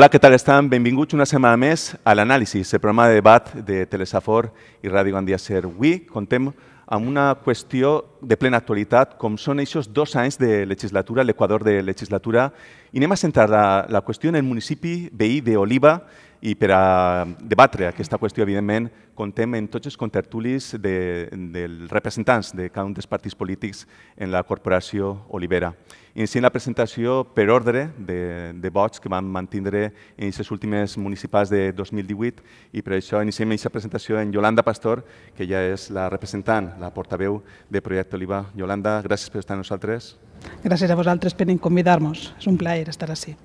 Hola, què tal estan? Benvinguts una setmana més a l'anàlisi, el programa de debat de Telesafor i Ràdio Gandia Ser. Avui contem amb una qüestió de plena actualitat, com són aquests dos anys de legislatura, l'Equador de legislatura, i anem a centrar la, la qüestió en el municipi veí d'Oliva, i per a debatre aquesta qüestió, evidentment, contem en tots els contertulis de, dels representants de cada un dels partits polítics en la corporació Olivera. Iniciem la presentació per ordre de, de vots que vam mantindre en les últimes municipals de 2018 i per això iniciem aquesta presentació en Yolanda Pastor, que ja és la representant, la portaveu de Projecte Oliva. Yolanda, gràcies per estar amb nosaltres. Gràcies a vosaltres per convidar-nos. És un plaer estar així.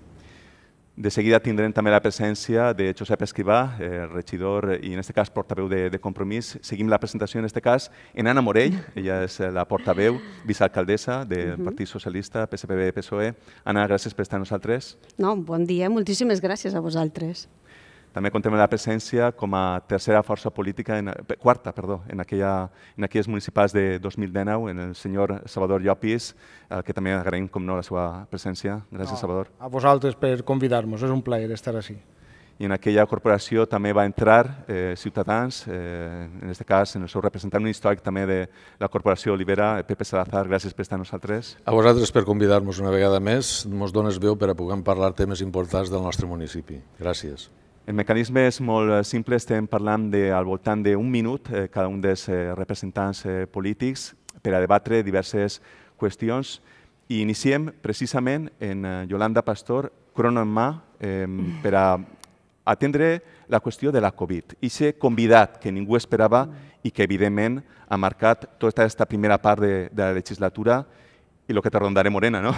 De seguida tindrem també la presència de Josep Escrivà, eh, regidor i en aquest cas portaveu de, de Compromís. Seguim la presentació en aquest cas en Anna Morell, ella és la portaveu, vicealcaldessa del Partit Socialista, PSPB-PSOE. Anna, gràcies per estar amb nosaltres. No, bon dia, moltíssimes gràcies a vosaltres. També contem amb la presència com a tercera força política, en, quarta, perdó, en, aquella, en aquelles municipals de 2019, en el senyor Salvador Llopis, eh, que també agraïm com no la seva presència. Gràcies, no, Salvador. A vosaltres per convidar-nos, és un plaer estar així. I en aquella corporació també va entrar eh, Ciutadans, eh, en aquest cas en el seu representant històric també de la corporació Olivera, Pepe Salazar, gràcies per estar amb nosaltres. A vosaltres per convidar-nos una vegada més, ens dones veu per a poder parlar temes importants del nostre municipi. Gràcies. El mecanisme és molt eh, simple, estem parlant de, al voltant d'un minut eh, cada un dels eh, representants eh, polítics per a debatre diverses qüestions i iniciem precisament en eh, Yolanda Pastor, crono en mà, per a atendre la qüestió de la Covid. I ser convidat que ningú esperava i que evidentment ha marcat tota aquesta primera part de, de la legislatura i el que te rondaré morena, no?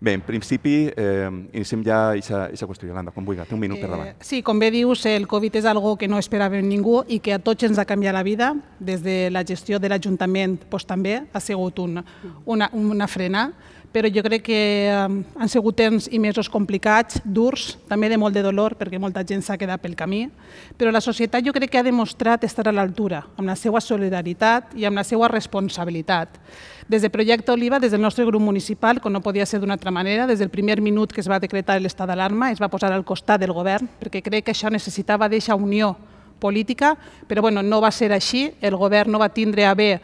Bé, en principi, eh, iniciem ja aquesta qüestió, Yolanda, com vulgui, té un minut per davant. Eh, sí, com bé dius, el Covid és algo que no esperàvem ningú i que a tots ens ha canviat la vida, des de la gestió de l'Ajuntament doncs, també ha sigut un, una, una frena, però jo crec que eh, han sigut temps i mesos complicats, durs, també de molt de dolor, perquè molta gent s'ha quedat pel camí, però la societat jo crec que ha demostrat estar a l'altura, amb la seva solidaritat i amb la seva responsabilitat. Des del projecte Oliva, des del nostre grup municipal, com no podia ser d'una altra manera, des del primer minut que es va decretar l'estat d'alarma, es va posar al costat del govern, perquè crec que això necessitava d'aquesta unió política, però bueno, no va ser així, el govern no va tindre a bé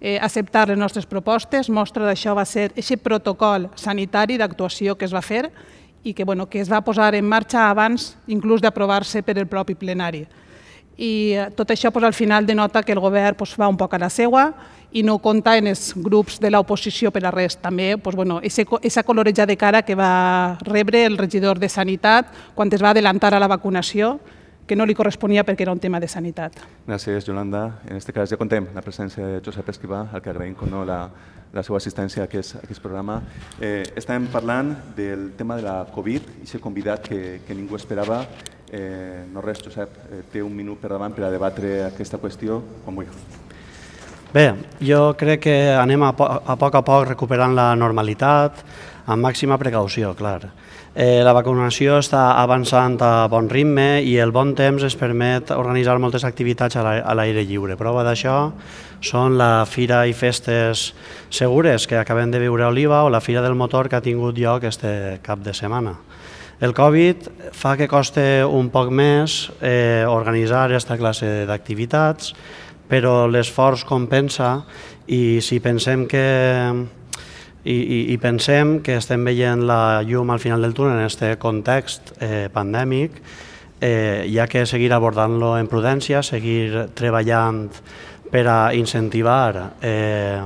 eh, acceptar les nostres propostes, mostra d'això va ser aquest protocol sanitari d'actuació que es va fer i que, bueno, que es va posar en marxa abans inclús d'aprovar-se per el propi plenari. I eh, tot això pues, al final denota que el govern pues, va un poc a la seua i no compta en els grups de l'oposició per a res. També pues, bueno, esa coloreja de cara que va rebre el regidor de Sanitat quan es va adelantar a la vacunació, que no li corresponia perquè era un tema de sanitat. Gràcies, Yolanda. En aquest cas ja contem la presència de Josep Escrivà, al que agraïm no, la, la seva assistència a aquest, a aquest programa. Eh, estàvem parlant del tema de la Covid, i aquest convidat que, que ningú esperava. Eh, no res, Josep, eh, té un minut per davant per a debatre aquesta qüestió, com vulgui. Bé, jo crec que anem a, po a poc a poc recuperant la normalitat, amb màxima precaució, clar. Eh, la vacunació està avançant a bon ritme i el bon temps es permet organitzar moltes activitats a l'aire lliure. Prova d'això són la Fira i Festes Segures que acabem de viure a Oliva o la Fira del Motor que ha tingut lloc este cap de setmana. El Covid fa que coste un poc més eh, organitzar aquesta classe d'activitats, però l'esforç compensa i si pensem que i, i, i pensem que estem veient la llum al final del túnel en aquest context eh, pandèmic, eh, hi ha que seguir abordant-lo en prudència, seguir treballant per a incentivar eh,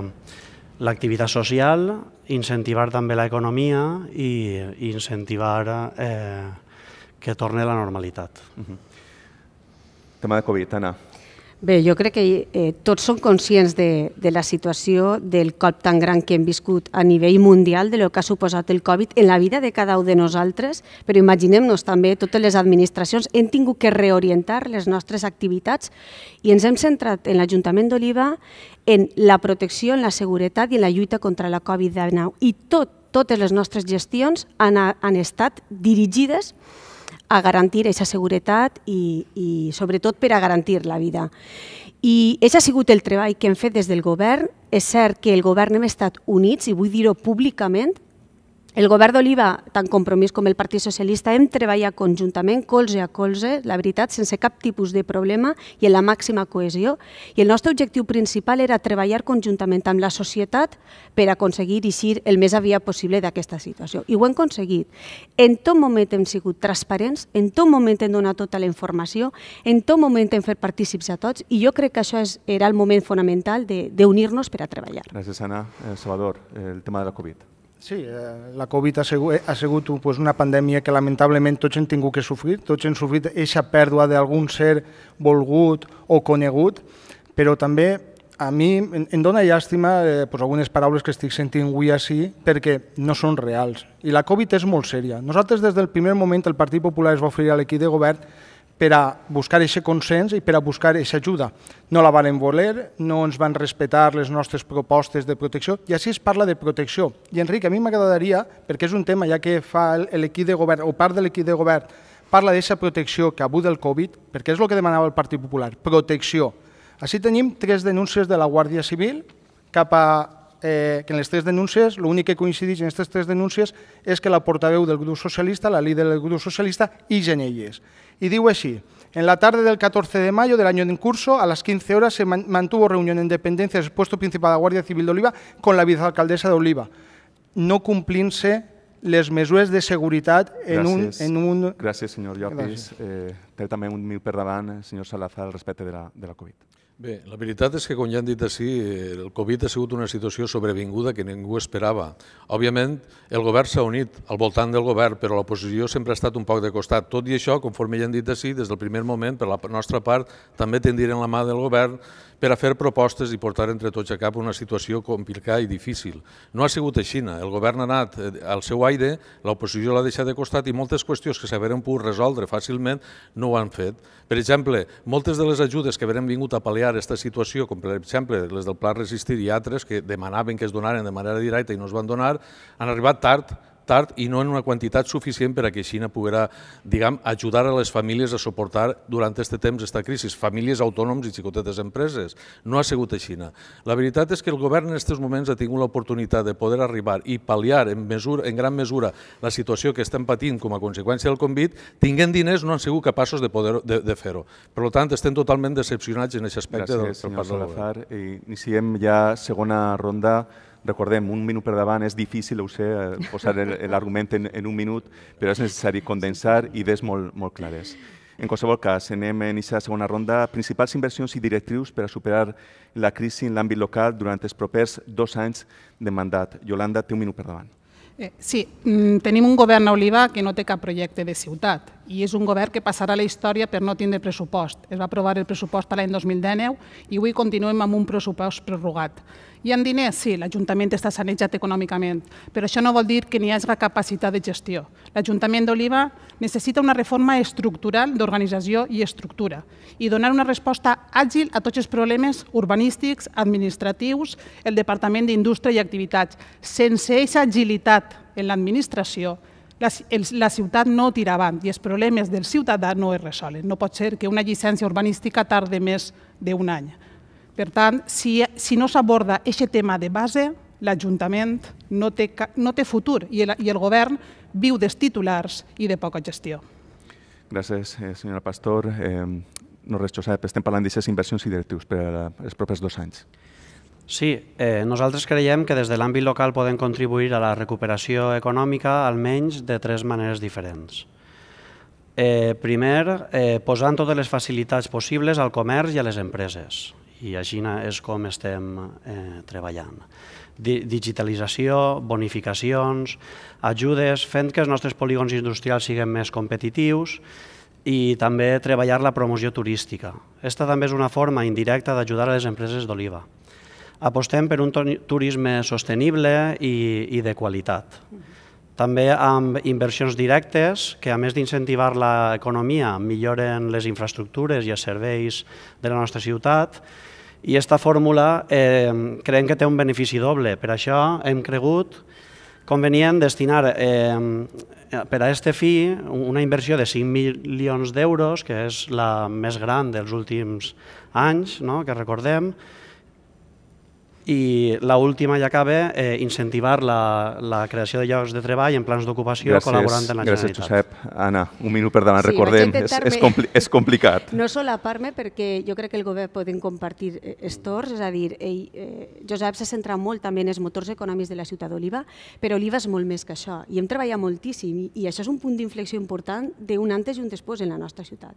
l'activitat social, incentivar també l'economia i incentivar eh, que torni a la normalitat. Uh -huh. Tema de Covid, Anna. Bé, jo crec que eh, tots som conscients de, de la situació del cop tan gran que hem viscut a nivell mundial, de lo que ha suposat el Covid en la vida de cada un de nosaltres, però imaginem-nos també totes les administracions hem tingut que reorientar les nostres activitats i ens hem centrat en l'Ajuntament d'Oliva en la protecció, en la seguretat i en la lluita contra la Covid-19 i tot, totes les nostres gestions han, han estat dirigides a garantir aquesta seguretat i, i sobretot per a garantir la vida. I aquest ha sigut el treball que hem fet des del govern. És cert que el govern hem estat units, i vull dir-ho públicament, El govern d'Oliva, tant Compromís com el Partit Socialista, hem treballat conjuntament, colze a colze, la veritat, sense cap tipus de problema i en la màxima cohesió. I el nostre objectiu principal era treballar conjuntament amb la societat per aconseguir eixir el més aviat possible d'aquesta situació. I ho hem aconseguit. En tot moment hem sigut transparents, en tot moment hem donat tota la informació, en tot moment hem fet partícips a tots i jo crec que això és, era el moment fonamental d'unir-nos per a treballar. Gràcies, Anna. Eh, Salvador, el tema de la Covid. Sí, eh, la Covid ha sigut, ha sigut pues, una pandèmia que lamentablement tots hem tingut que sofrir, tots hem sofrit aquesta pèrdua d'algun ser volgut o conegut, però també a mi em dona llàstima eh, pues, algunes paraules que estic sentint avui així perquè no són reals. I la Covid és molt sèria. Nosaltres des del primer moment el Partit Popular es va oferir a l'equip de govern per a buscar aquest consens i per a buscar aquesta ajuda. No la van voler, no ens van respectar les nostres propostes de protecció, i així es parla de protecció. I Enric, a mi m'agradaria, perquè és un tema ja que fa l'equip de govern, o part de l'equip de govern, parla d'aquesta protecció que avui del Covid, perquè és el que demanava el Partit Popular, protecció. Així tenim tres denúncies de la Guàrdia Civil cap a eh, que en les tres denúncies, l'únic que coincideix en aquestes tres denúncies és que la portaveu del grup socialista, la líder del grup socialista, i Genelles. Y digo así, en la tarde del 14 de mayo del año en curso, a las 15 horas, se mantuvo reunión en Dependencia del puesto principal de la Guardia Civil de Oliva con la vicealcaldesa de Oliva, no cumplint-se les mesures de seguretat en gràcies, un... En un... Gràcies, senyor Llopis. Eh, té també un mil per davant, senyor Salazar, respecte de la, de la Covid. Bé, la veritat és que, com ja han dit així, el Covid ha sigut una situació sobrevinguda que ningú esperava. Òbviament, el govern s'ha unit al voltant del govern, però l'oposició sempre ha estat un poc de costat. Tot i això, conforme ja han dit així, des del primer moment, per la nostra part, també tendirem la mà del govern per a fer propostes i portar entre tots a cap una situació complicada i difícil. No ha sigut així. El govern ha anat eh, al seu aire, l'oposició l'ha deixat de costat i moltes qüestions que s'haveren pogut resoldre fàcilment no ho han fet. Per exemple, moltes de les ajudes que haveren vingut a pal·liar aquesta situació, com per exemple les del Pla Resistir i altres que demanaven que es donaren de manera directa i no es van donar, han arribat tard tard i no en una quantitat suficient per a que Xina poguera, diguem, ajudar a les famílies a suportar durant aquest temps aquesta crisi, famílies autònoms i xicotetes empreses. No ha sigut així. La veritat és que el govern en aquests moments ha tingut l'oportunitat de poder arribar i pal·liar en, mesura, en gran mesura la situació que estem patint com a conseqüència del Covid, tinguent diners no han sigut capaços de poder de, de fer-ho. Per tant, estem totalment decepcionats en aquest aspecte Gràcies, del, del senyor Salazar. I iniciem ja segona ronda recordem, un minut per davant és difícil, ho sé, eh, posar l'argument en, en un minut, però és necessari condensar idees molt, molt clares. En qualsevol cas, anem a iniciar la segona ronda. Principals inversions i directrius per a superar la crisi en l'àmbit local durant els propers dos anys de mandat. Yolanda, té un minut per davant. Eh, sí, mm, tenim un govern a Oliva que no té cap projecte de ciutat i és un govern que passarà a la història per no tindre pressupost. Es va aprovar el pressupost l'any 2019 i avui continuem amb un pressupost prorrogat. Hi ha diners? Sí, l'Ajuntament està sanejat econòmicament, però això no vol dir que n'hi hagi capacitat de gestió. L'Ajuntament d'Oliva necessita una reforma estructural d'organització i estructura i donar una resposta àgil a tots els problemes urbanístics, administratius, el Departament d'Indústria i Activitats. Sense aquesta agilitat en l'administració, la, la ciutat no tira avant i els problemes del ciutadà no es resolen. No pot ser que una llicència urbanística tarde més d'un any. Per tant, si, si no s'aborda aquest tema de base, l'Ajuntament no, té, no té futur i el, i el govern viu dels titulars i de poca gestió. Gràcies, eh, senyora Pastor. Eh, no res, Josep, estem parlant d'aquestes inversions i directius per als propers dos anys. Sí, eh, nosaltres creiem que des de l'àmbit local podem contribuir a la recuperació econòmica almenys de tres maneres diferents. Eh, primer, eh, posant totes les facilitats possibles al comerç i a les empreses i així és com estem eh, treballant. Di digitalització, bonificacions, ajudes, fent que els nostres polígons industrials siguin més competitius i també treballar la promoció turística. Aquesta també és una forma indirecta d'ajudar a les empreses d'oliva. Apostem per un turisme sostenible i, i de qualitat. També amb inversions directes que, a més d'incentivar l'economia, milloren les infraestructures i els serveis de la nostra ciutat i aquesta fórmula eh, creiem que té un benefici doble. Per això hem cregut convenient destinar eh, per a este fi una inversió de 5 milions d'euros, que és la més gran dels últims anys, no? que recordem, I l'última ja acaba, eh, incentivar la, la creació de llocs de treball en plans d'ocupació col·laborant amb la gràcies, Generalitat. Josep. Anna, un minut per davant, Sí, recordem, és, és, compli és complicat. No solapar-me perquè jo crec que el govern podem compartir eh, estors, és a dir, ell, eh, Josep s'ha centrat molt també en els motors econòmics de la ciutat d'Oliva, però Oliva és molt més que això i hem treballat moltíssim i, i això és un punt d'inflexió important d'un antes i un després en la nostra ciutat.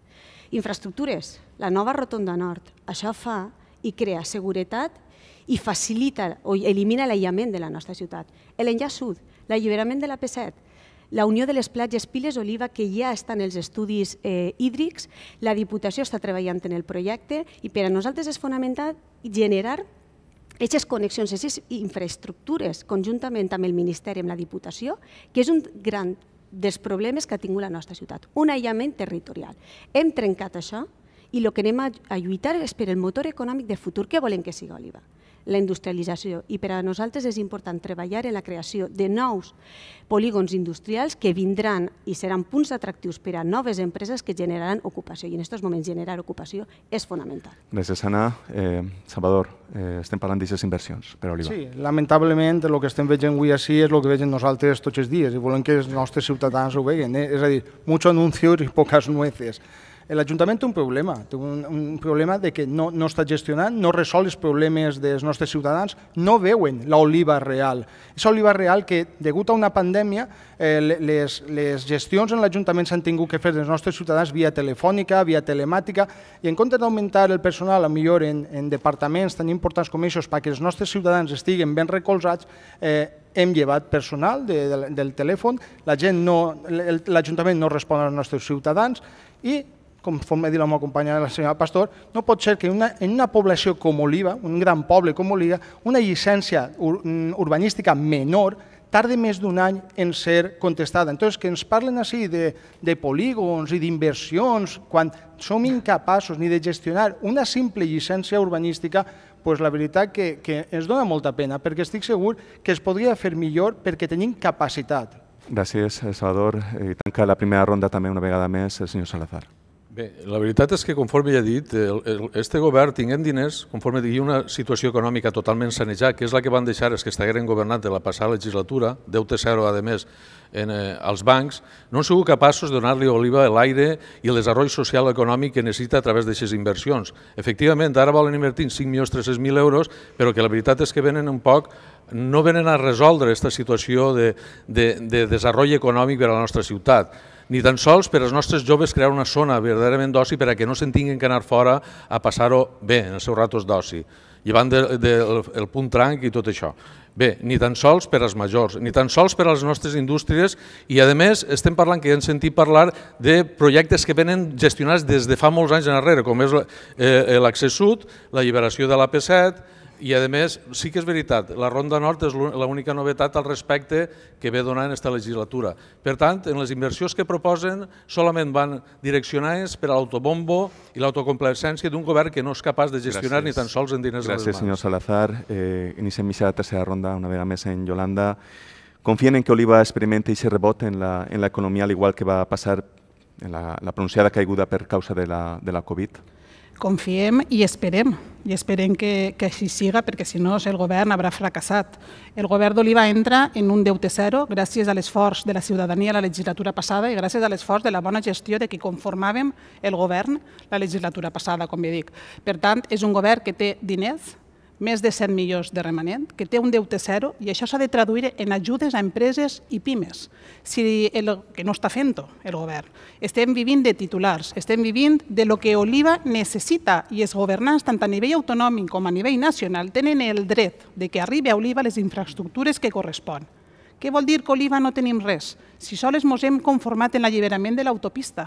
Infraestructures, la nova rotonda nord, això fa i crea seguretat i facilita o elimina l'aïllament de la nostra ciutat. L'enllaç sud, l'alliberament de la P7, la unió de les platges Piles Oliva, que ja està en els estudis eh, hídrics, la Diputació està treballant en el projecte i per a nosaltres és fonamental generar aquestes connexions, aquestes infraestructures, conjuntament amb el Ministeri, amb la Diputació, que és un gran dels problemes que ha tingut la nostra ciutat, un aïllament territorial. Hem trencat això i el que anem a lluitar és per el motor econòmic de futur que volem que sigui Oliva la industrialització i per a nosaltres és important treballar en la creació de nous polígons industrials que vindran i seran punts atractius per a noves empreses que generaran ocupació i en aquests moments generar ocupació és fonamental. Gràcies, Anna. Eh, Salvador, eh, estem parlant d'aquestes inversions per a Oliva. Sí, lamentablement el que estem veient avui així és el que veiem nosaltres tots els dies i volem que els nostres ciutadans ho veguen. Eh? És a dir, mucho anuncio y pocas nueces. L'Ajuntament té un problema, té un, un problema de que no, no està gestionant, no resol els problemes dels nostres ciutadans, no veuen l'oliva real. És oliva real que, degut a una pandèmia, eh, les, les gestions en l'Ajuntament s'han tingut que fer dels nostres ciutadans via telefònica, via telemàtica, i en comptes d'augmentar el personal, a millor en, en departaments tan importants com aquests, perquè els nostres ciutadans estiguen ben recolzats, eh, hem llevat personal de, de, del telèfon, la gent no, l'Ajuntament no respon als nostres ciutadans i conforme dit la meva companya, la senyora Pastor, no pot ser que una, en una població com Oliva, un gran poble com Oliva, una llicència ur, urbanística menor tarde més d'un any en ser contestada. Entonces, que ens parlen així de, de polígons i d'inversions, quan som incapaços ni de gestionar una simple llicència urbanística, pues la veritat que, que ens dona molta pena, perquè estic segur que es podria fer millor perquè tenim capacitat. Gràcies, Salvador. I tanca la primera ronda també una vegada més el senyor Salazar. Bé, la veritat és que, conforme ja he dit, el, este govern, tinguent diners, conforme hi una situació econòmica totalment sanejada, que és la que van deixar els que estagueren governant de la passada legislatura, deute zero, a més, en, eh, als bancs, no han sigut capaços de donar-li Oliva l'aire i el desenvolupament social econòmic que necessita a través d'aquestes inversions. Efectivament, ara volen invertir 5.300.000 euros, però que la veritat és que venen un poc no venen a resoldre aquesta situació de, de, de desenvolupament econòmic per a la nostra ciutat ni tan sols per als nostres joves crear una zona verdaderament d'oci per a que no se'n tinguin que anar fora a passar-ho bé en els seus ratos d'oci, llevant del de, de, el punt tranc i tot això. Bé, ni tan sols per als majors, ni tan sols per a les nostres indústries i, a més, estem parlant que hem sentit parlar de projectes que venen gestionats des de fa molts anys enrere, com és eh, l'accés sud, la lliberació de l'AP7, i a més, sí que és veritat, la Ronda Nord és l'única novetat al respecte que ve donant aquesta legislatura. Per tant, en les inversions que proposen solament van direccionades per a l'autobombo i l'autocomplacència d'un govern que no és capaç de gestionar Gràcies. ni tan sols en diners Gràcies, a les mans. senyor Salazar. Eh, iniciem la tercera ronda una vegada més en Yolanda. Confien en que Oliva experimente ese rebote en economía, al igual que va a pasar en la, la pronunciada caiguda per causa de la, de la Covid? Confiem i esperem, i esperem que, que així siga, perquè si no el govern haurà fracassat. El govern d'Oliva entra en un deute zero gràcies a l'esforç de la ciutadania la legislatura passada i gràcies a l'esforç de la bona gestió de qui conformàvem el govern la legislatura passada, com ja dic. Per tant, és un govern que té diners, més de 100 milions de remanent, que té un deute zero i això s'ha de traduir en ajudes a empreses i pimes, si el, que no està fent-ho el govern. Estem vivint de titulars, estem vivint de lo que Oliva necessita i els governants, tant a nivell autonòmic com a nivell nacional, tenen el dret de que arribi a Oliva les infraestructures que correspon. Què vol dir que Oliva no tenim res? Si sols ens hem conformat en l'alliberament de l'autopista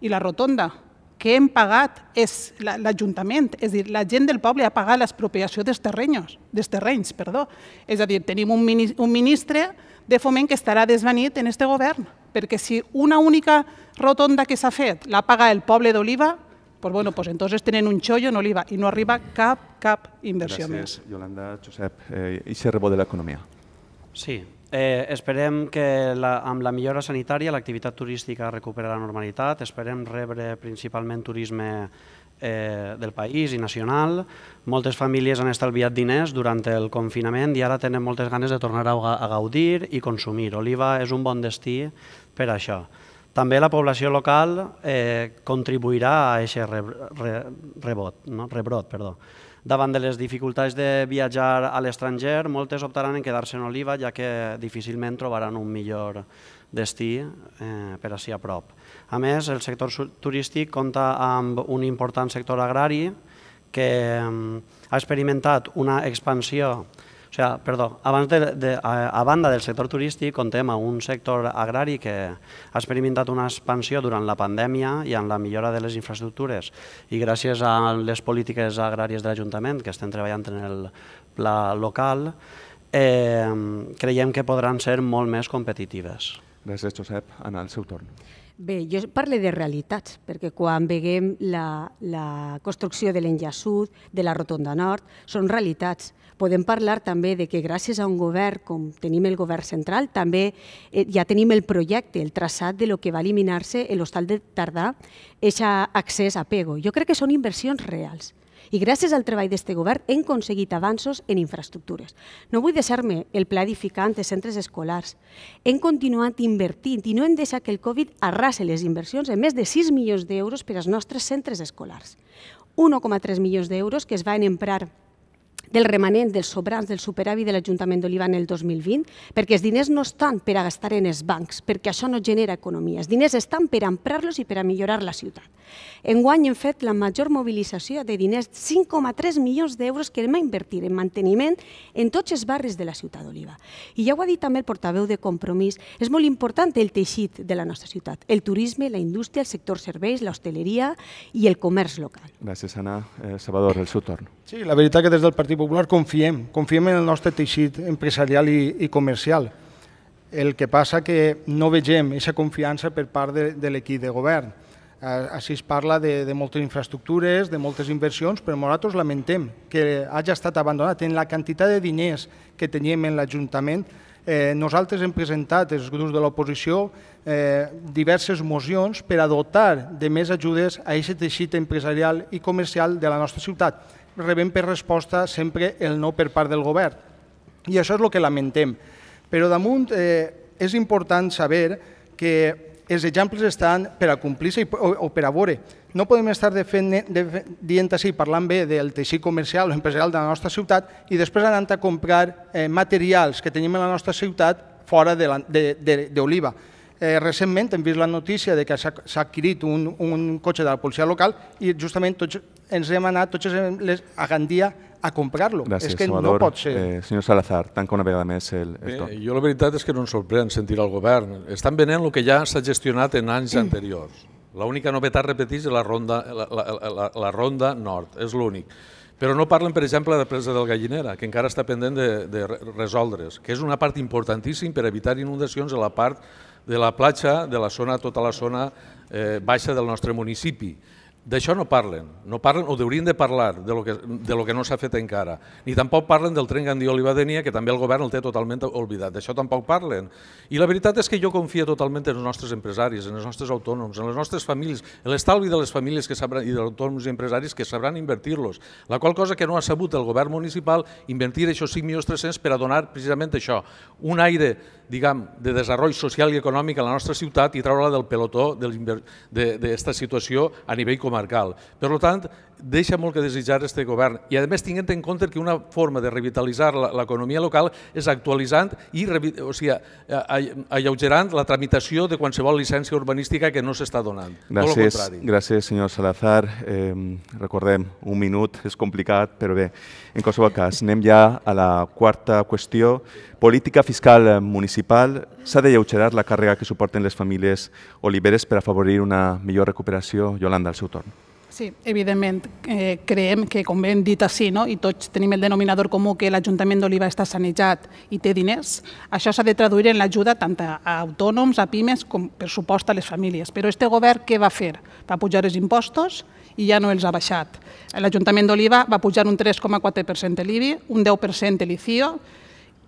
i la rotonda, que hem pagat és l'Ajuntament, és a dir, la gent del poble ha pagat l'expropiació dels terrenys, dels terrenys, perdó. És a dir, tenim un, mini, un ministre de foment que estarà desvanit en este govern, perquè si una única rotonda que s'ha fet l'ha pagat el poble d'Oliva, pues bueno, pues entonces tenen un xollo en Oliva i no arriba cap, cap inversió Gràcies, més. Yolanda, Josep. Eh, I de l'economia? Sí, eh, esperem que la, amb la millora sanitària l'activitat turística recuperi la normalitat, esperem rebre principalment turisme eh, del país i nacional. Moltes famílies han estalviat diners durant el confinament i ara tenen moltes ganes de tornar a, a gaudir i consumir. Oliva és un bon destí per això. També la població local eh, contribuirà a aquest re, re, rebot, no? rebrot. Perdó. Davant de les dificultats de viatjar a l'estranger, moltes optaran en quedar-se en Oliva, ja que difícilment trobaran un millor destí eh, per així a prop. A més, el sector turístic compta amb un important sector agrari que eh, ha experimentat una expansió o sigui, perdó, abans de, de, a, a banda del sector turístic, contem amb un sector agrari que ha experimentat una expansió durant la pandèmia i en la millora de les infraestructures i gràcies a les polítiques agràries de l'Ajuntament que estem treballant en el pla local, eh, creiem que podran ser molt més competitives. Gràcies, Josep. Anna, el seu torn. Bé, jo parlo de realitats, perquè quan veiem la, la construcció de l'enllaç sud, de la rotonda nord, són realitats. Podem parlar també de que gràcies a un govern com tenim el govern central, també eh, ja tenim el projecte, el traçat de lo que va eliminar-se l'hostal de Tardà, aquest accés a Pego. Jo crec que són inversions reals. I gràcies al treball d'aquest govern hem aconseguit avanços en infraestructures. No vull deixar-me el pla edificant de centres escolars. Hem continuat invertint i no hem deixat que el Covid arrase les inversions en més de 6 milions d'euros per als nostres centres escolars. 1,3 milions d'euros que es van emprar del remanent dels sobrans del superàvit de l'Ajuntament d'Oliva en el 2020, perquè els diners no estan per a gastar en els bancs, perquè això no genera economia. Els diners estan per a emprar-los i per a millorar la ciutat. Enguany hem fet la major mobilització de diners, 5,3 milions d'euros que hem a invertir en manteniment en tots els barris de la ciutat d'Oliva. I ja ho ha dit també el portaveu de Compromís, és molt important el teixit de la nostra ciutat, el turisme, la indústria, el sector serveis, l'hostaleria i el comerç local. Gràcies, Anna. Eh, Salvador, el seu torn. Sí, la veritat que des del Partit Popular confiem, confiem en el nostre teixit empresarial i, i comercial. El que passa que no vegem aquesta confiança per part de, de l'equip de govern. Així es parla de, de moltes infraestructures, de moltes inversions, però nosaltres lamentem que hagi estat abandonat en la quantitat de diners que teníem en l'Ajuntament. Eh, nosaltres hem presentat, els grups de l'oposició, eh, diverses mocions per a dotar de més ajudes a aquest teixit empresarial i comercial de la nostra ciutat rebem per resposta sempre el no per part del govern. I això és el que lamentem. Però damunt eh, és important saber que els exemples estan per a complir-se o, o per a veure. No podem estar de fent, de, dient així, parlant bé del teixit comercial o empresarial de la nostra ciutat i després anant a comprar eh, materials que tenim en la nostra ciutat fora d'Oliva. Eh, recentment hem vist la notícia de que s'ha adquirit un, un cotxe de la policia local i justament tots ens hem anat, tots les, a Gandia a comprar-lo. És que Salvador. no pot ser. Eh, senyor Salazar, tanca una vegada més el, el Bé, jo la veritat és que no ens sorprèn sentir al govern. Estan venent el que ja s'ha gestionat en anys anteriors. L'única novetat, repetís, és la ronda, la, la, la, la ronda nord, és l'únic. Però no parlen, per exemple, de la presa del Gallinera, que encara està pendent de, de resoldre's, que és una part importantíssim per evitar inundacions a la part de la platja, de la zona, tota la zona eh, baixa del nostre municipi. D'això no parlen, no parlen o haurien de parlar de lo que, de lo que no s'ha fet encara. Ni tampoc parlen del tren Gandiol-Ibadenia, que també el govern el té totalment oblidat. D'això tampoc parlen. I la veritat és que jo confio totalment en els nostres empresaris, en els nostres autònoms, en les nostres famílies, en l'estalvi de les famílies que sabran, i dels autònoms i empresaris que sabran invertir-los. La qual cosa que no ha sabut el govern municipal invertir això 5.300.000 per a donar precisament això, un aire diguem, de desenvolupament social i econòmic a la nostra ciutat i treure-la del pelotó d'aquesta situació a nivell comarcal. Per tant, deixa molt que desitjar este govern i a més tinguent en compte que una forma de revitalitzar l'economia local és actualitzant i o sigui, alleugerant la tramitació de qualsevol llicència urbanística que no s'està donant. Gràcies, gràcies senyor Salazar. Eh, recordem, un minut és complicat, però bé, en qualsevol cas, anem ja a la quarta qüestió. Política fiscal municipal. S'ha de lleugerar la càrrega que suporten les famílies oliveres per afavorir una millor recuperació. Yolanda, al seu torn. Sí, evidentment, eh, creiem que, com hem dit així, no? i tots tenim el denominador comú que l'Ajuntament d'Oliva està sanejat i té diners, això s'ha de traduir en l'ajuda tant a autònoms, a pimes, com per supost a les famílies. Però este govern què va fer? Va pujar els impostos i ja no els ha baixat. L'Ajuntament d'Oliva va pujar un 3,4% l'IBI, un 10% l'ICIO,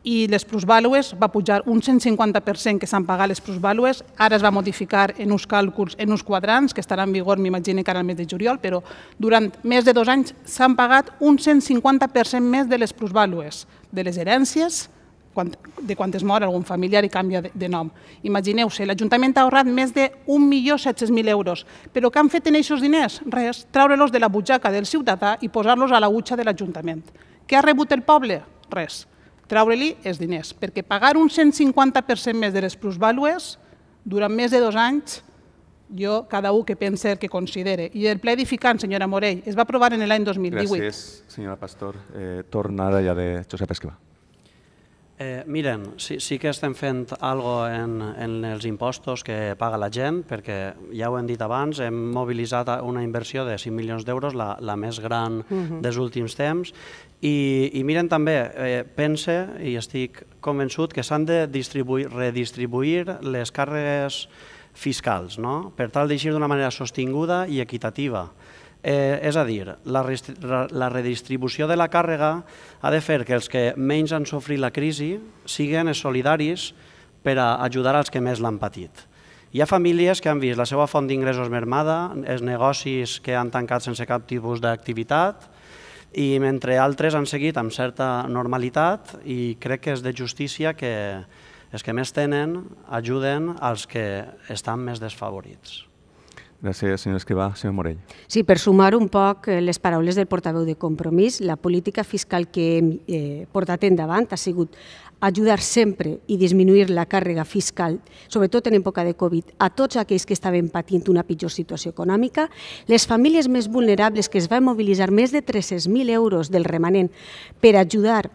i les plusvàlues va pujar un 150% que s'han pagat les plusvàlues, ara es va modificar en uns càlculs, en uns quadrants, que estaran en vigor, m'imagino que ara al mes de juliol, però durant més de dos anys s'han pagat un 150% més de les plusvàlues, de les herències, de quan es mor algun familiar i canvia de, de nom. Imagineu-se, l'Ajuntament ha ahorrat més de 1.700.000 euros, però què han fet en aquests diners? Res, treure-los de la butxaca del ciutadà i posar-los a la butxa de l'Ajuntament. Què ha rebut el poble? Res treure-li els diners, perquè pagar un 150% més de les plusvàlues durant més de dos anys, jo, cada un que pensa el que considere. I el ple edificant, senyora Morell, es va aprovar en l'any 2018. Gràcies, senyora Pastor. Eh, torna ara ja de Josep Esquiva. Eh, miren, sí, sí que estem fent algo en, en els impostos que paga la gent, perquè ja ho hem dit abans, hem mobilitzat una inversió de 5 milions d'euros, la, la més gran uh -huh. dels últims temps, i, i miren també, eh, pense i estic convençut que s'han de distribuir, redistribuir les càrregues fiscals, no? per tal d'eixir d'una manera sostinguda i equitativa. Eh, és a dir, la, la redistribució de la càrrega ha de fer que els que menys han sofrit la crisi siguin solidaris per a ajudar als que més l'han patit. Hi ha famílies que han vist la seva font d'ingressos mermada, els negocis que han tancat sense cap tipus d'activitat, i mentre altres han seguit amb certa normalitat i crec que és de justícia que els que més tenen ajuden als que estan més desfavorits. Gràcies, senyor Escrivà. Senyor Morell. Sí, per sumar un poc eh, les paraules del portaveu de Compromís, la política fiscal que hem eh, portat endavant ha sigut ajudar sempre i disminuir la càrrega fiscal, sobretot en època de Covid, a tots aquells que estaven patint una pitjor situació econòmica, les famílies més vulnerables que es van mobilitzar més de 300.000 euros del remanent per ajudar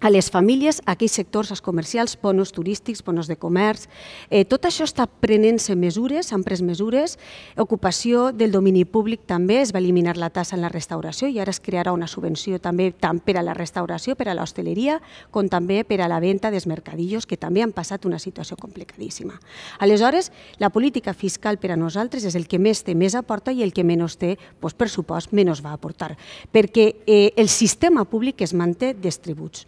a les famílies, a aquells sectors, als comercials, bonos turístics, bonos de comerç. Eh, tot això està prenent-se mesures, s'han pres mesures. Ocupació del domini públic també, es va eliminar la tassa en la restauració i ara es crearà una subvenció també tant per a la restauració, per a l'hostaleria, com també per a la venda dels mercadillos, que també han passat una situació complicadíssima. Aleshores, la política fiscal per a nosaltres és el que més té, més aporta i el que menys té, doncs, pressupost, menys va aportar, perquè eh, el sistema públic es manté dels tributs.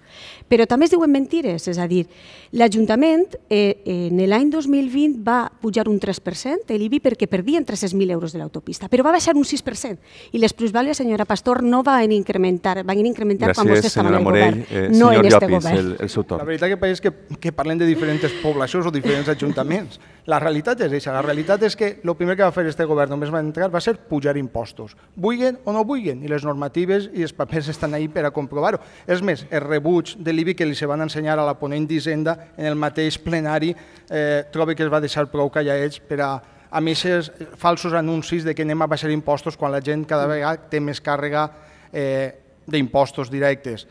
Però també es diuen mentires, és a dir, l'Ajuntament eh, en l'any 2020 va pujar un 3% l'IBI perquè perdien 300.000 euros de l'autopista, però va baixar un 6%. I les plusvàlies, senyora Pastor, no van incrementar, van incrementar Gràcies, quan vostès estaven al govern, eh, no en este govern. El, el seu torn. La veritat que és que, que parlem de diferents poblacions o diferents ajuntaments. La realitat és això. La realitat és que el primer que va fer este govern només va entrar va ser pujar impostos. Vulguen o no vulguen. I les normatives i els papers estan ahí per a comprovar-ho. És més, el rebuig de l'IBI que li se van ensenyar a la ponent d'Hisenda en el mateix plenari eh, trobo que es va deixar prou calladets per a amb aquests falsos anuncis de que anem a baixar impostos quan la gent cada vegada té més càrrega eh, d'impostos directes.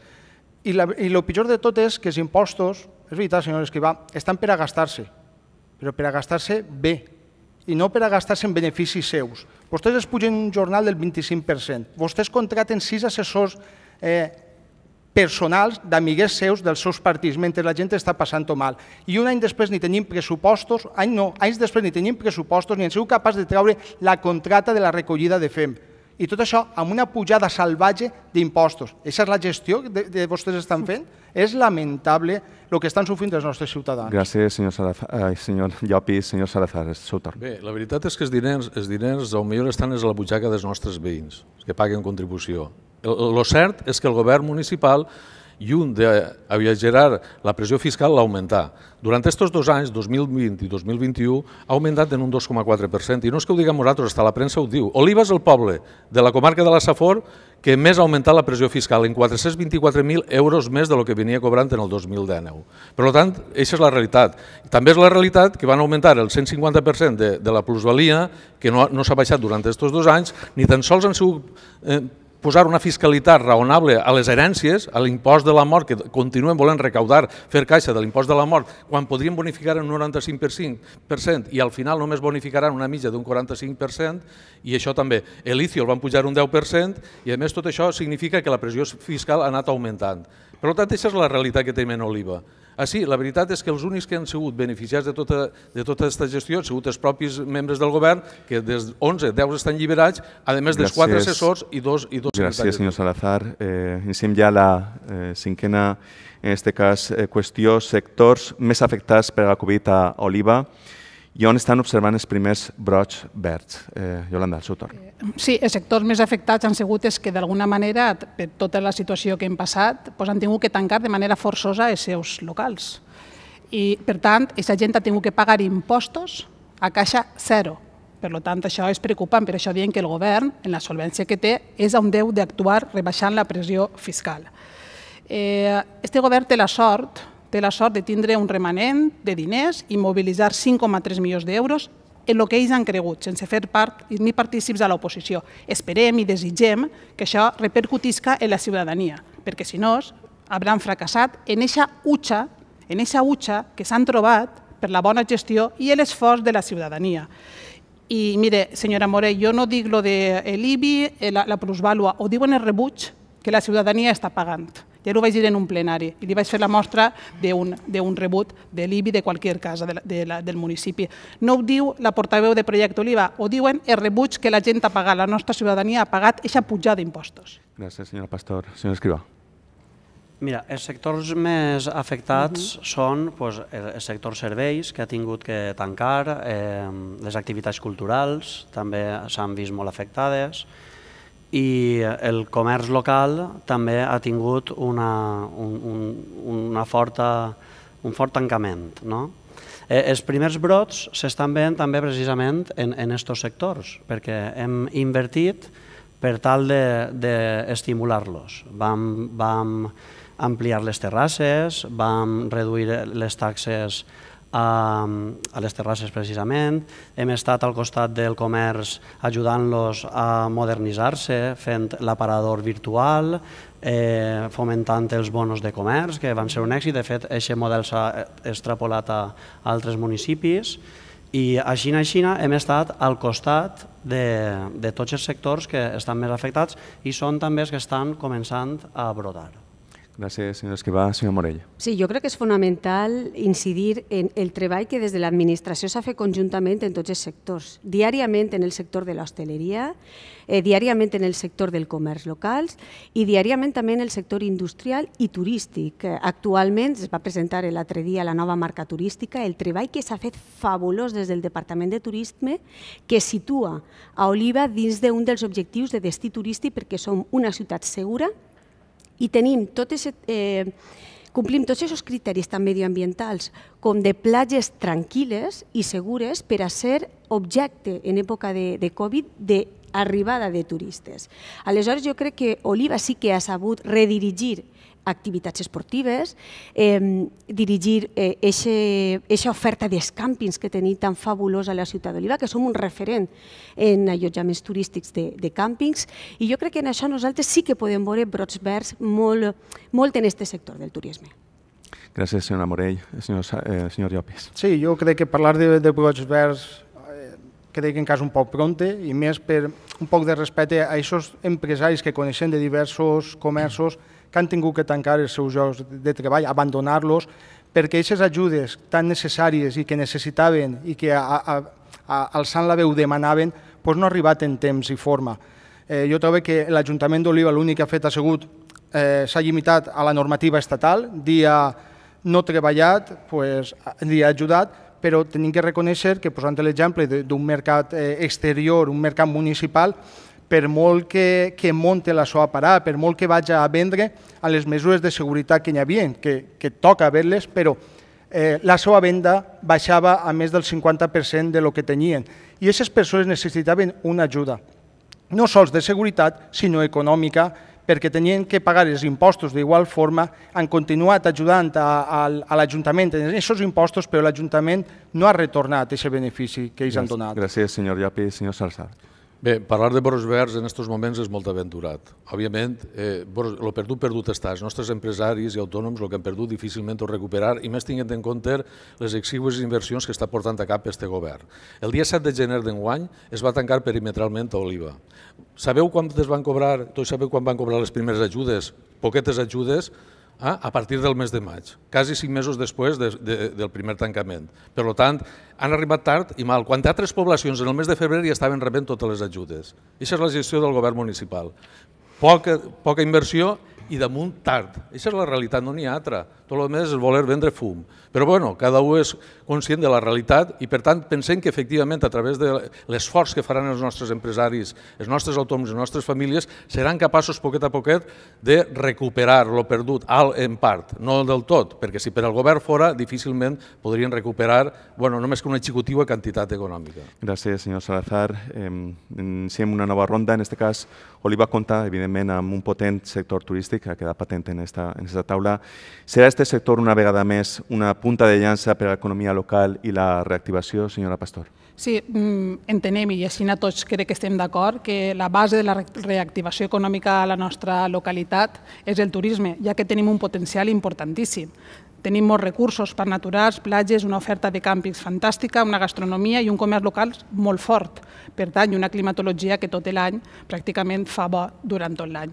I el pitjor de tot és que els impostos, és veritat, senyor Esquivà, estan per a gastar-se, però per a gastar-se bé, i no per a gastar-se en beneficis seus. Vostès es pugen un jornal del 25%, vostès contraten sis assessors eh, personals d'amigues seus dels seus partits, mentre la gent està passant-ho mal. I un any després ni tenim pressupostos, any no, anys després ni tenim pressupostos, ni hem sigut capaç de treure la contrata de la recollida de FEM. I tot això amb una pujada salvatge d'impostos. Aquesta és la gestió que de, de vostès estan fent? És lamentable el que estan sofrint els nostres ciutadans. Gràcies, senyor, Salazar, eh, senyor Llopi. Senyor Salazar, és seu torn. Bé, la veritat és que els diners, els diners el millor estan és a la butxaca dels nostres veïns, que paguen contribució. El, el cert és que el govern municipal lluny d'alleugerar la pressió fiscal, l'ha augmentat. Durant aquests dos anys, 2020 i 2021, ha augmentat en un 2,4%. I no és que ho diguem nosaltres, està la premsa ho diu. Oliva és el poble de la comarca de la Safor que més ha augmentat la pressió fiscal, en 424.000 euros més de lo que venia cobrant en el 2019. Per tant, aquesta és la realitat. També és la realitat que van augmentar el 150% de, de la plusvalia, que no, no s'ha baixat durant aquests dos anys, ni tan sols han sigut eh, posar una fiscalitat raonable a les herències, a l'impost de la mort, que continuen volent recaudar, fer caixa de l'impost de la mort, quan podrien bonificar un 95% i al final només bonificaran una mitja d'un 45%, i això també. Elicio el van pujar un 10%, i a més tot això significa que la pressió fiscal ha anat augmentant. Per tant, aquesta és la realitat que tenim en Oliva. Ah, sí, la veritat és que els únics que han sigut beneficiats de tota, de tota aquesta gestió han sigut els propis membres del govern, que des 11, 10 estan lliberats, a més dels quatre assessors i dos, i dos Gràcies, senyor Salazar. Eh, iniciem ja la eh, cinquena, en aquest cas, eh, qüestió, sectors més afectats per la Covid a Oliva i on estan observant els primers brots verds. Eh, Yolanda, el seu torn. Sí, els sectors més afectats han sigut és que d'alguna manera, per tota la situació que hem passat, doncs han tingut que tancar de manera forçosa els seus locals. I, per tant, aquesta gent ha tingut que pagar impostos a caixa zero. Per tant, això és preocupant, per això diem que el govern, en la solvència que té, és on deu d'actuar rebaixant la pressió fiscal. Eh, este govern té la sort té la sort de tindre un remanent de diners i mobilitzar 5,3 milions d'euros en el que ells han cregut, sense fer part ni partícips a l'oposició. Esperem i desitgem que això repercutisca en la ciutadania, perquè si no, hauran fracassat en eixa utxa, en eixa utxa que s'han trobat per la bona gestió i l'esforç de la ciutadania. I mire, senyora Morell, jo no dic lo de l'IBI, la, la plusvàlua, ho diuen el rebuig que la ciutadania està pagant. Ja ho vaig dir en un plenari i li vaig fer la mostra d'un rebut de l'IBI de qualsevol casa de la, de la, del municipi. No ho diu la portaveu de Projecte Oliva, ho diuen els rebuts que la gent ha pagat, la nostra ciutadania ha pagat aquesta pujada d'impostos. Gràcies, senyor Pastor. Senyor Escrivà. Mira, els sectors més afectats uh -huh. són pues, el sector serveis, que ha tingut que tancar, eh, les activitats culturals també s'han vist molt afectades, i el comerç local també ha tingut una, un, un, una forta, un fort tancament. No? Eh, els primers brots s'estan veient també precisament en aquests sectors, perquè hem invertit per tal d'estimular-los. De, de vam, vam ampliar les terrasses, vam reduir les taxes a, a les terrasses precisament. Hem estat al costat del comerç ajudant-los a modernitzar-se, fent l'aparador virtual, eh, fomentant els bonos de comerç, que van ser un èxit. De fet, aquest model s'ha extrapolat a altres municipis i a Xina, Xina hem estat al costat de, de tots els sectors que estan més afectats i són també els que estan començant a brotar. Gràcies, senyor Esquivà. Senyor Morell. Sí, jo crec que és fonamental incidir en el treball que des de l'administració s'ha fet conjuntament en tots els sectors, diàriament en el sector de l'hostaleria, eh, diàriament en el sector del comerç locals i diàriament també en el sector industrial i turístic. Actualment es va presentar l'altre dia la nova marca turística, el treball que s'ha fet fabulós des del Departament de Turisme que situa a Oliva dins d'un dels objectius de destí turístic perquè som una ciutat segura, i tenim tot ese, eh, complim tots aquests criteris tant medioambientals com de platges tranquil·les i segures per a ser objecte en època de, de Covid de arribada de turistes. Aleshores, jo crec que Oliva sí que ha sabut redirigir activitats esportives, eh, dirigir aquesta eh, oferta dels càmpings que tenim tan fabulosa a la ciutat d'Oliva, que som un referent en allotjaments turístics de, de càmpings, i jo crec que en això nosaltres sí que podem veure brots verds molt, molt en aquest sector del turisme. Gràcies, senyora Morell. Senyor, eh, senyor Llopis. Sí, jo crec que parlar de, de brots verds eh, crec que encara és un poc pronte i més per un poc de respecte a aquests empresaris que coneixen de diversos comerços que han tingut que tancar els seus llocs de treball, abandonar-los, perquè aquestes ajudes tan necessàries i que necessitaven i que a, a, a, alçant la veu demanaven, doncs no ha arribat en temps i forma. Eh, jo trobo que l'Ajuntament d'Oliva l'únic que ha fet ha sigut, eh, s'ha limitat a la normativa estatal, dia no treballat, pues, dia ajudat, però tenim que reconèixer que, posant l'exemple d'un mercat eh, exterior, un mercat municipal, per molt que, que monte la seva parada, per molt que vagi a vendre a les mesures de seguretat que hi havia, que, que toca haver-les, però eh, la seva venda baixava a més del 50% de lo que tenien. I aquestes persones necessitaven una ajuda, no sols de seguretat, sinó econòmica, perquè tenien que pagar els impostos d'igual forma, han continuat ajudant a, a, a l'Ajuntament en aquests impostos, però l'Ajuntament no ha retornat aquest benefici que ells Gràcies, han donat. Gràcies, senyor Llapi. Senyor Salsar. Bé, parlar de Boros Verds en aquests moments és molt aventurat. Òbviament, eh, el perdut, perdut està. Els nostres empresaris i autònoms el que han perdut difícilment ho recuperar i més tinguent en compte les exigües inversions que està portant a cap este govern. El dia 7 de gener d'enguany es va tancar perimetralment a Oliva. Sabeu quan es van cobrar, tots sabeu quan van cobrar les primeres ajudes? Poquetes ajudes, eh, a partir del mes de maig, quasi cinc mesos després de, de, del primer tancament. Per tant, han arribat tard i mal. Quan altres poblacions en el mes de febrer ja estaven rebent totes les ajudes. Això és la gestió del govern municipal. Poca, poca inversió i damunt tard. Aquesta és la realitat, no n'hi ha altra. Tot el més és voler vendre fum. Però bueno, cada un és conscient de la realitat i per tant pensem que efectivament a través de l'esforç que faran els nostres empresaris, els nostres autònoms, les nostres famílies, seran capaços poquet a poquet de recuperar lo perdut, alt en part, no del tot, perquè si per al govern fora difícilment podrien recuperar bueno, només que una xicotiva quantitat econòmica. Gràcies, senyor Salazar. Eh, iniciem una nova ronda, en aquest cas Oliva compta, evidentment, amb un potent sector turístic que ha quedat patent en esta, en esta taula. Serà este sector una vegada més una punta de llança per a l'economia local i la reactivació, senyora Pastor? Sí, mm, entenem i així tots crec que estem d'acord que la base de la reactivació econòmica a la nostra localitat és el turisme, ja que tenim un potencial importantíssim. Tenim molts recursos per naturals, platges, una oferta de càmpings fantàstica, una gastronomia i un comerç local molt fort. Per tant, una climatologia que tot l'any pràcticament fa bo durant tot l'any.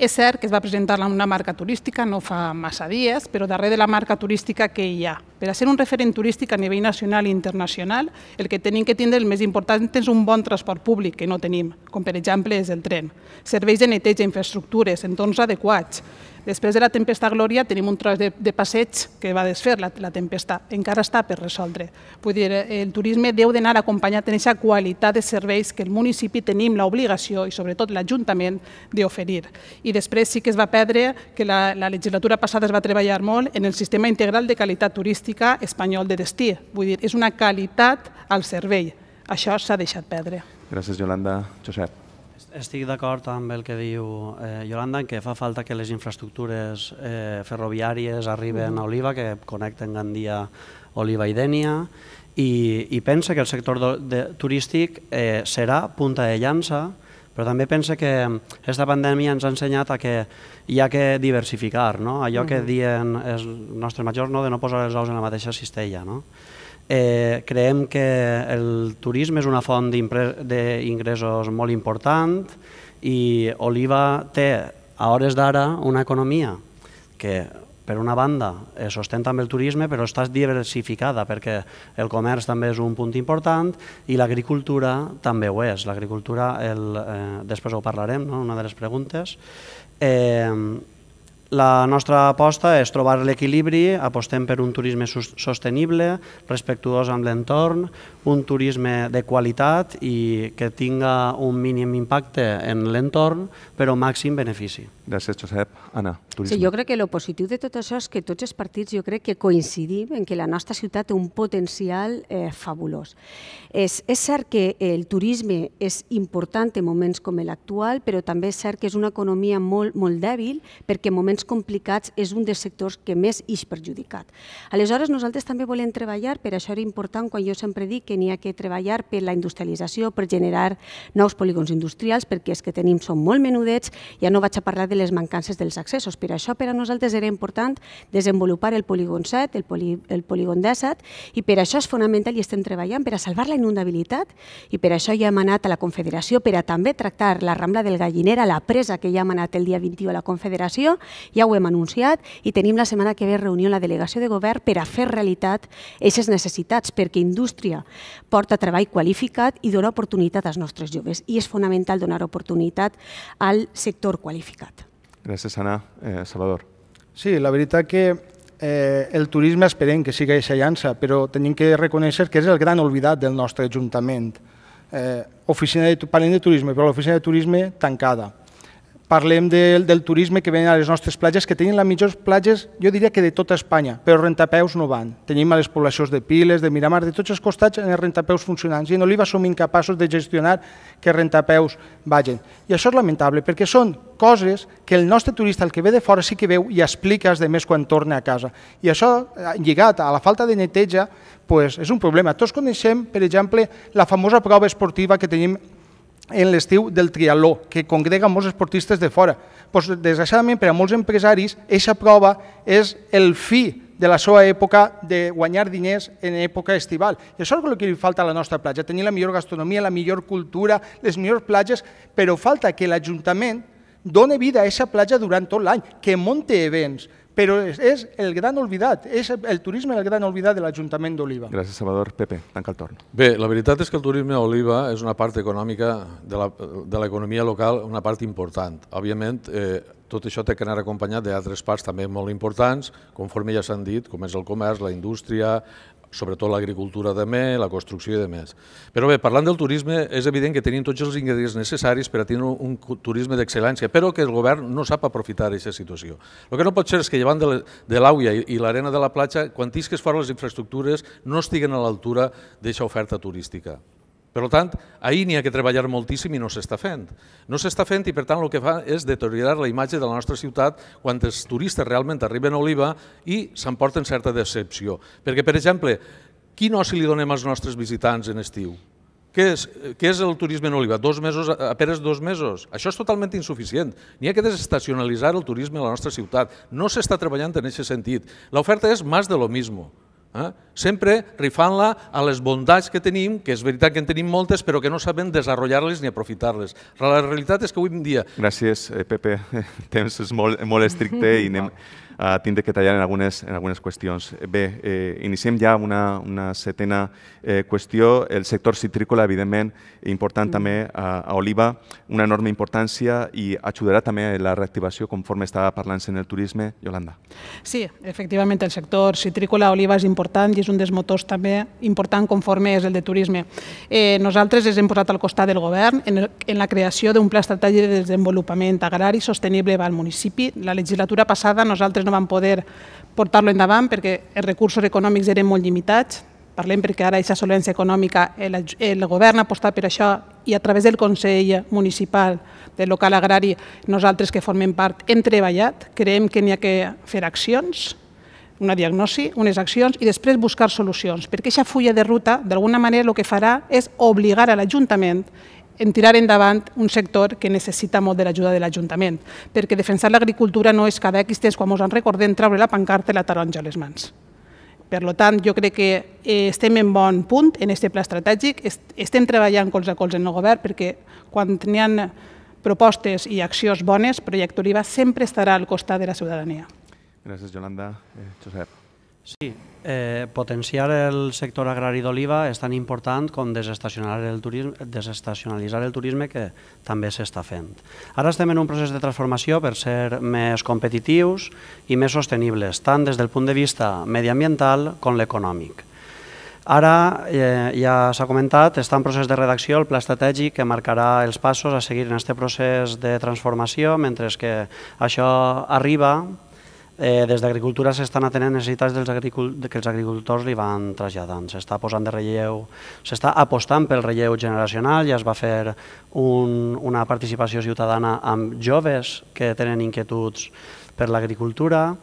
És cert que es va presentar una marca turística no fa massa dies, però darrere de la marca turística que hi ha? Per a ser un referent turístic a nivell nacional i internacional, el que tenim que tindre el més important és un bon transport públic, que no tenim, com per exemple és el tren. Serveis de neteja, infraestructures, entorns adequats, Després de la tempesta Glòria tenim un tros de, de passeig que va desfer la, la tempesta. Encara està per resoldre. Vull dir, el turisme deu d'anar acompanyat en aquesta qualitat de serveis que el municipi tenim l'obligació i sobretot l'Ajuntament d'oferir. I després sí que es va perdre que la, la legislatura passada es va treballar molt en el sistema integral de qualitat turística espanyol de destí. Vull dir, és una qualitat al servei. Això s'ha deixat perdre. Gràcies, Yolanda. Josep. Estic d'acord amb el que diu eh, Yolanda, que fa falta que les infraestructures eh, ferroviàries arriben a Oliva, que connecten Gandia, Oliva i Dènia, i, i pensa que el sector de, de, turístic eh, serà punta de llança, però també pensa que aquesta pandèmia ens ha ensenyat a que hi ha que diversificar, no? allò que diuen els nostres majors no? de no posar els ous en la mateixa cistella. No? Eh, creiem que el turisme és una font d'ingressos molt important i Oliva té a hores d'ara una economia que per una banda eh, sostén també el turisme però està diversificada perquè el comerç també és un punt important i l'agricultura també ho és. L'agricultura, eh, després ho parlarem, no? una de les preguntes. Eh, la nostra aposta és trobar l'equilibri, apostem per un turisme sostenible, respectuós amb l'entorn, un turisme de qualitat i que tinga un mínim impacte en l'entorn, però màxim benefici. Gràcies, Josep. Anna, turisme. Sí, jo crec que el positiu de tot això és que tots els partits jo crec que coincidim en que la nostra ciutat té un potencial eh, fabulós. És, és cert que el turisme és important en moments com l'actual, però també és cert que és una economia molt, molt dèbil perquè en moments complicats és un dels sectors que més ix perjudicat. Aleshores, nosaltres també volem treballar, per això era important quan jo sempre dic que n'hi ha que treballar per la industrialització, per generar nous polígons industrials, perquè els que tenim són molt menudets, ja no vaig a parlar de les mancances dels accessos. Per això per a nosaltres era important desenvolupar el polígon 7, el, poli, el polígon 17, i per això és fonamental i estem treballant per a salvar la inundabilitat i per això ja hem anat a la Confederació per a també tractar la Rambla del Galliner, la presa que ja hem anat el dia 21 a la Confederació, ja ho hem anunciat i tenim la setmana que ve reunió en la delegació de govern per a fer realitat aquestes necessitats, perquè indústria porta treball qualificat i dona oportunitat als nostres joves i és fonamental donar oportunitat al sector qualificat. Gràcies, Anna. Eh, Salvador. Sí, la veritat que eh, el turisme esperem que sigui aquesta llança, però tenim que reconèixer que és el gran oblidat del nostre Ajuntament. Eh, oficina de, parlem de turisme, però l'oficina de turisme tancada. Parlem del, del turisme que ven a les nostres platges, que tenim les millors platges, jo diria que de tota Espanya, però rentapeus no van. Tenim a les poblacions de Piles, de Miramar, de tots els costats en els rentapeus funcionants, i en Oliva som incapaços de gestionar que rentapeus vagin. I això és lamentable, perquè són coses que el nostre turista, el que ve de fora, sí que veu i explica als demés quan torna a casa. I això, eh, lligat a la falta de neteja, pues, és un problema. Tots coneixem, per exemple, la famosa prova esportiva que tenim en l'estiu del triatló, que congrega molts esportistes de fora. Pues, desgraciadament, per a molts empresaris, aquesta prova és el fi de la seva època de guanyar diners en època estival. I això és el que li falta a la nostra platja, tenir la millor gastronomia, la millor cultura, les millors platges, però falta que l'Ajuntament doni vida a aquesta platja durant tot l'any, que monte events, però és, és el gran oblidat, és el turisme el gran oblidat de l'Ajuntament d'Oliva. Gràcies, Salvador. Pepe, tanca el torn. Bé, la veritat és que el turisme a Oliva és una part econòmica de l'economia local, una part important. Òbviament, eh, tot això té que anar acompanyat d'altres parts també molt importants, conforme ja s'han dit, com és el comerç, la indústria, sobretot l'agricultura també, la construcció i de més. Però bé, parlant del turisme, és evident que tenim tots els ingredients necessaris per a tenir un turisme d'excel·lència, però que el govern no sap aprofitar aquesta situació. El que no pot ser és que llevant de l'Auia i l'arena de la platja, quan tisques fora les infraestructures, no estiguen a l'altura d'aquesta oferta turística. Per tant, ahir n'hi ha que treballar moltíssim i no s'està fent. No s'està fent i, per tant, el que fa és deteriorar la imatge de la nostra ciutat quan els turistes realment arriben a Oliva i s'emporten certa decepció. Perquè, per exemple, quin oci li donem als nostres visitants en estiu? Què és, què és el turisme en Oliva? Dos mesos, apenas dos mesos? Això és totalment insuficient. N'hi ha que desestacionalitzar el turisme a la nostra ciutat. No s'està treballant en aquest sentit. L'oferta és més de lo mismo. Eh? Sempre rifant-la a les bondats que tenim, que és veritat que en tenim moltes, però que no sabem desenvolupar-les ni aprofitar-les. La realitat és que avui en dia... Gràcies, eh, Pepe. El temps és molt, molt estricte i anem a tindre que tallar en algunes, en algunes qüestions. Bé, eh, iniciem ja una, una setena eh, qüestió. El sector citrícola, evidentment, important mm. també a, a Oliva, una enorme importància i ajudarà també a la reactivació conforme estava parlant en el turisme. Yolanda. Sí, efectivament, el sector citrícola a Oliva és important i és un dels motors també important conforme és el de turisme. Eh, nosaltres ens hem posat al costat del govern en, el, en la creació d'un pla estratègic de desenvolupament agrari sostenible al municipi. La legislatura passada nosaltres no vam poder portar-lo endavant perquè els recursos econòmics eren molt limitats. Parlem perquè ara aquesta solvència econòmica, el, el govern ha apostat per això i a través del Consell Municipal del local agrari, nosaltres que formem part hem treballat, creiem que n'hi ha que fer accions, una diagnosi, unes accions i després buscar solucions, perquè aquesta fulla de ruta, d'alguna manera, el que farà és obligar a l'Ajuntament en tirar endavant un sector que necessita molt de l'ajuda de l'Ajuntament, perquè defensar l'agricultura no és cada X temps, quan ens en recordem, treure la pancarta i la taronja a les mans. Per tant, jo crec que eh, estem en bon punt en aquest pla estratègic, estem treballant colze a colze en el govern perquè quan n'hi ha propostes i accions bones, Projecte Oliva sempre estarà al costat de la ciutadania. Gràcies, Yolanda. Eh, Josep. Sí, eh, potenciar el sector agrari d'oliva és tan important com desestacionalitzar el, turisme, desestacionalitzar el turisme que també s'està fent. Ara estem en un procés de transformació per ser més competitius i més sostenibles, tant des del punt de vista mediambiental com l'econòmic. Ara, eh, ja s'ha comentat, està en procés de redacció el pla estratègic que marcarà els passos a seguir en aquest procés de transformació, mentre que això arriba, Eh, des d'Agricultura s'estan atenent necessitats dels que els agricultors li van traslladant. S'està posant de relleu, s'està apostant pel relleu generacional, ja es va fer un, una participació ciutadana amb joves que tenen inquietuds per l'agricultura.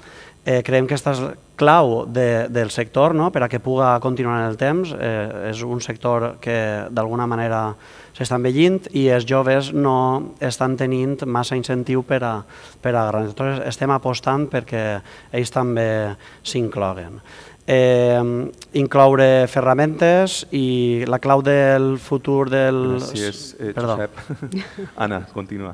Eh, creiem que aquesta és clau de, del sector no? per a que puga continuar en el temps. Eh, és un sector que d'alguna manera s'està envellint i els joves no estan tenint massa incentiu per a, per a grans. Llavors estem apostant perquè ells també s'incloguen eh, incloure ferramentes i la clau del futur del... Gràcies, eh, Perdó. Josep. Anna, continua.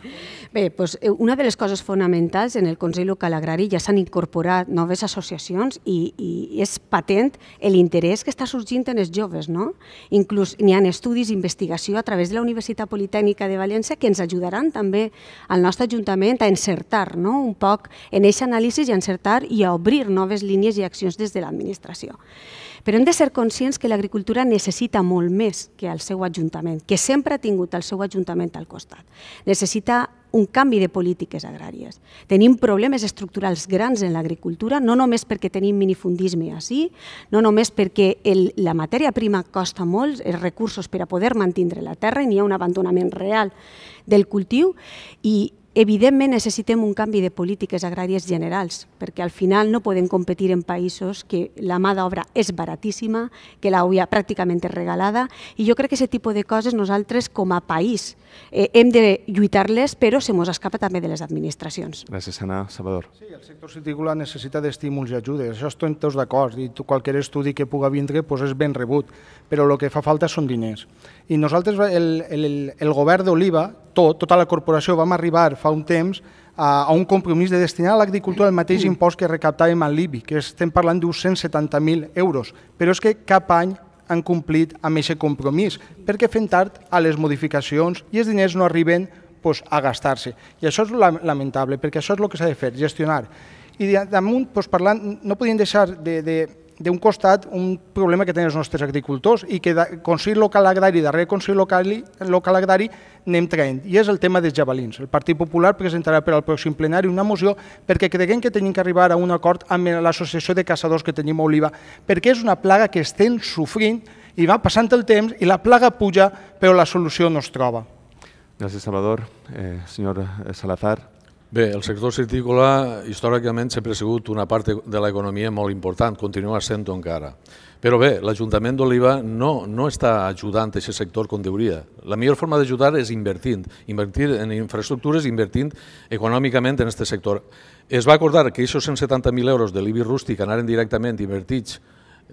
Bé, doncs, una de les coses fonamentals en el Consell Local Agrari ja s'han incorporat noves associacions i, i és patent l'interès que està sorgint en els joves. No? Inclús n'hi ha estudis d'investigació a través de la Universitat Politècnica de València que ens ajudaran també al nostre Ajuntament a encertar no? un poc en aquest anàlisi i a encertar i a obrir noves línies i accions des de l'administració l'administració. Però hem de ser conscients que l'agricultura necessita molt més que el seu Ajuntament, que sempre ha tingut el seu Ajuntament al costat. Necessita un canvi de polítiques agràries. Tenim problemes estructurals grans en l'agricultura, no només perquè tenim minifundisme així, no només perquè el, la matèria prima costa molt, els recursos per a poder mantindre la terra i n'hi ha un abandonament real del cultiu i Evidentment necessitem un canvi de polítiques agràries generals, perquè al final no podem competir en països que la mà d'obra és baratíssima, que l'auia pràcticament és regalada, i jo crec que aquest tipus de coses nosaltres com a país eh, hem de lluitar-les, però se mos escapa també de les administracions. Gràcies, Anna. Salvador. Sí, el sector citícola necessita d'estímuls i ajudes, això estem tots d'acord, i qualsevol estudi que puga vindre pues, és ben rebut, però el que fa falta són diners. I nosaltres, el, el, el govern d'Oliva, tot, tota la corporació, vam arribar fa un temps a, a un compromís de destinar a l'agricultura el mateix impost que recaptàvem al l'IBI, que estem parlant d'uns 170.000 euros. Però és que cap any han complit amb aquest compromís, perquè fent tard a les modificacions i els diners no arriben pues, a gastar-se. I això és lamentable, perquè això és el que s'ha de fer, gestionar. I damunt, pues, parlant, no podien deixar de, de, d'un costat un problema que tenen els nostres agricultors i que de Consell Local Agrari darrere Consell Local, local Agrari anem traient. I és el tema dels jabalins. El Partit Popular presentarà per al pròxim plenari una moció perquè creguem que tenim que arribar a un acord amb l'Associació de Caçadors que tenim a Oliva, perquè és una plaga que estem sofrint i va passant el temps i la plaga puja, però la solució no es troba. Gràcies, Salvador. Eh, senyor Salazar. Bé, el sector citícola històricament sempre ha sigut una part de l'economia molt important, continua sent-ho encara. Però bé, l'Ajuntament d'Oliva no, no està ajudant aquest sector com deuria. La millor forma d'ajudar és invertint, invertir en infraestructures, invertint econòmicament en aquest sector. Es va acordar que aquests 170.000 euros de l'IBI rústic anaren directament invertits,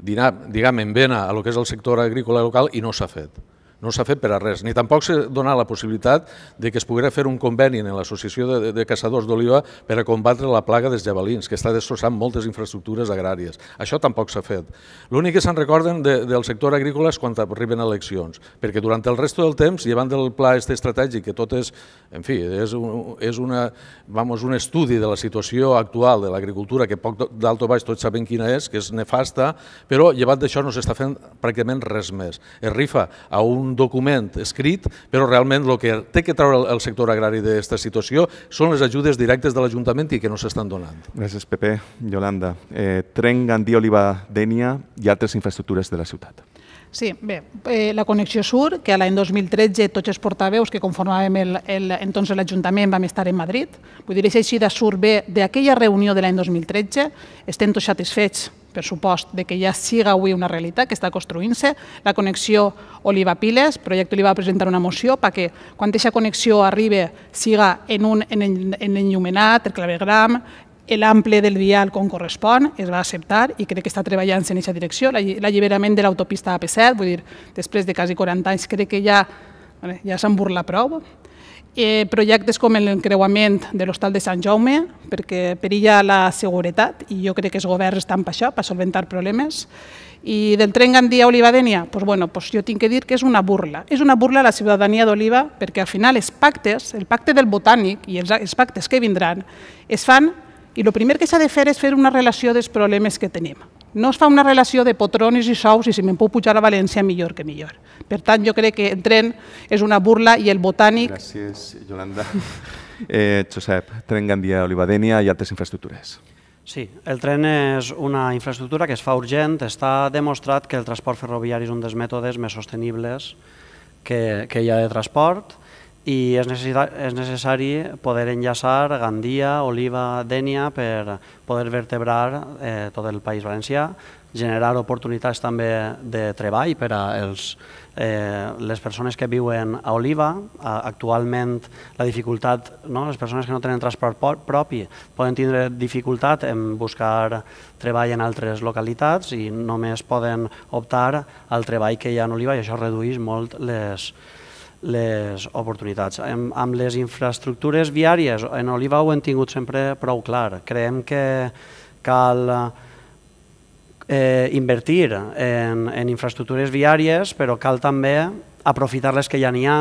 diguem, en vena a lo que és el sector agrícola local i no s'ha fet no s'ha fet per a res, ni tampoc s'ha donat la possibilitat de que es poguera fer un conveni en l'Associació de, de Caçadors d'Oliva per a combatre la plaga dels jabalins, que està destrossant moltes infraestructures agràries. Això tampoc s'ha fet. L'únic que se'n recorden de, del sector agrícola és quan arriben eleccions, perquè durant el resto del temps, llevant del pla este estratègic, que tot és, en fi, és un, és una, vamos, un estudi de la situació actual de l'agricultura, que poc d'alt o baix tots sabem quina és, que és nefasta, però llevat d'això no s'està fent pràcticament res més. Es rifa a un document escrit, però realment el que té que treure el sector agrari d'aquesta situació són les ajudes directes de l'Ajuntament i que no s'estan donant. Gràcies, Pepe. Yolanda, eh, tren Gandí, Oliva, Dènia i altres infraestructures de la ciutat. Sí, bé, eh, la connexió sur, que l'any 2013 tots els portaveus que conformàvem el, el, entonces l'Ajuntament vam estar en Madrid, vull dir, així de sur bé d'aquella reunió de l'any 2013, estem tots satisfets per supost, de que ja siga avui una realitat que està construint-se. La connexió Oliva-Piles, projecte Oliva va presentar una moció perquè quan aquesta connexió arribi siga en un en, en enllumenat, el clavegram, l'ample del vial com correspon, es va acceptar i crec que està treballant en aquesta direcció. L'alliberament de l'autopista AP7, vull dir, després de quasi 40 anys, crec que ja, ja s'han burlat prou. Eh, projectes com l'encreuament de l'hostal de Sant Jaume, perquè perilla la seguretat, i jo crec que els governs estan per això, per solventar problemes. I del tren Gandia a Olivadènia, pues bueno, pues jo tinc que dir que és una burla. És una burla a la ciutadania d'Oliva perquè al final els pactes, el pacte del botànic i els pactes que vindran, es fan i el primer que s'ha de fer és fer una relació dels problemes que tenim. No es fa una relació de potronis i sous i si me'n puc pujar a València millor que millor. Per tant, jo crec que el tren és una burla i el botànic... Gràcies, Yolanda. Eh, Josep, tren Gandia, Olivadènia i altres infraestructures. Sí, el tren és una infraestructura que es fa urgent. Està demostrat que el transport ferroviari és un dels mètodes més sostenibles que, que hi ha de transport i és, és necessari poder enllaçar Gandia, Oliva, Dènia per poder vertebrar eh, tot el País Valencià, generar oportunitats també de treball per a els, eh, les persones que viuen a Oliva. Actualment la dificultat, no? les persones que no tenen transport propi poden tindre dificultat en buscar treball en altres localitats i només poden optar al treball que hi ha en Oliva i això redueix molt les, les oportunitats. Amb, amb les infraestructures viàries, en Oliva ho hem tingut sempre prou clar. Creiem que cal eh, invertir en, en infraestructures viàries, però cal també aprofitar les que ja n'hi ha,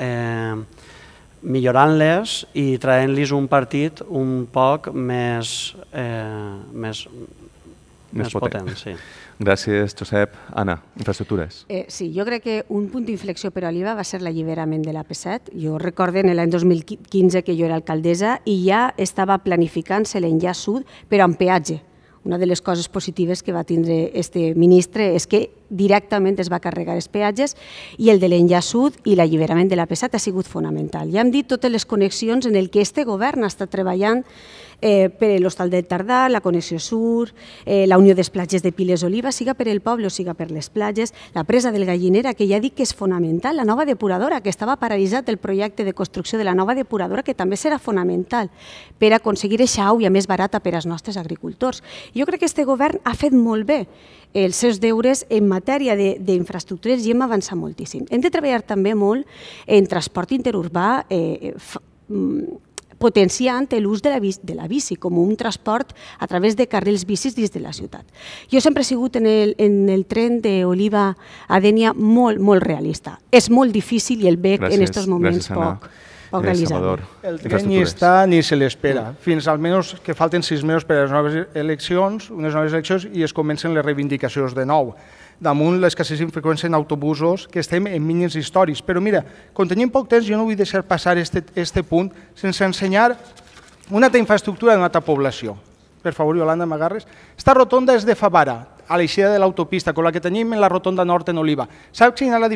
eh, millorant-les i traient-los un partit un poc més, eh, més, més, més potent. potent sí. Gràcies, Josep. Anna, infraestructures. Eh, sí, jo crec que un punt d'inflexió per a Oliva va ser l'alliberament de l'AP7. Jo recordo en l'any 2015 que jo era alcaldessa i ja estava planificant-se l'enllaç sud però amb peatge. Una de les coses positives que va tindre este ministre és que directament es va carregar els peatges i el de l'enllaç sud i l'alliberament de l'AP7 ha sigut fonamental. Ja hem dit totes les connexions en el que este govern està treballant eh, per l'Hostal del Tardà, la Connexió Sur, eh, la Unió des Platges de Piles Oliva, siga per el poble siga per les platges, la presa del Gallinera, que ja dic que és fonamental, la nova depuradora, que estava paralitzat el projecte de construcció de la nova depuradora, que també serà fonamental per aconseguir aquesta aigua més barata per als nostres agricultors. Jo crec que aquest govern ha fet molt bé els seus deures en matèria d'infraestructures i hem avançat moltíssim. Hem de treballar també molt en transport interurbà, eh, potenciant l'ús de, la bici, de la bici com un transport a través de carrils bicis dins de la ciutat. Jo sempre he sigut en el, en el tren d'Oliva a Dènia molt, molt realista. És molt difícil i el veig gràcies, en aquests moments gràcies, poc, poc. El tren ni està ni se l'espera. Fins almenys que falten sis mesos per a les noves eleccions, unes noves eleccions i es comencen les reivindicacions de nou damunt l'escassíssima freqüència en autobusos, que estem en mínims històrics. Però mira, com tenim poc temps, jo no vull deixar passar este, este punt sense ensenyar una altra infraestructura d'una altra població. Per favor, Yolanda, m'agarres. Esta rotonda és de Favara, a l'eixida de l'autopista, com la que tenim en la rotonda nord en Oliva. Saps quina és la,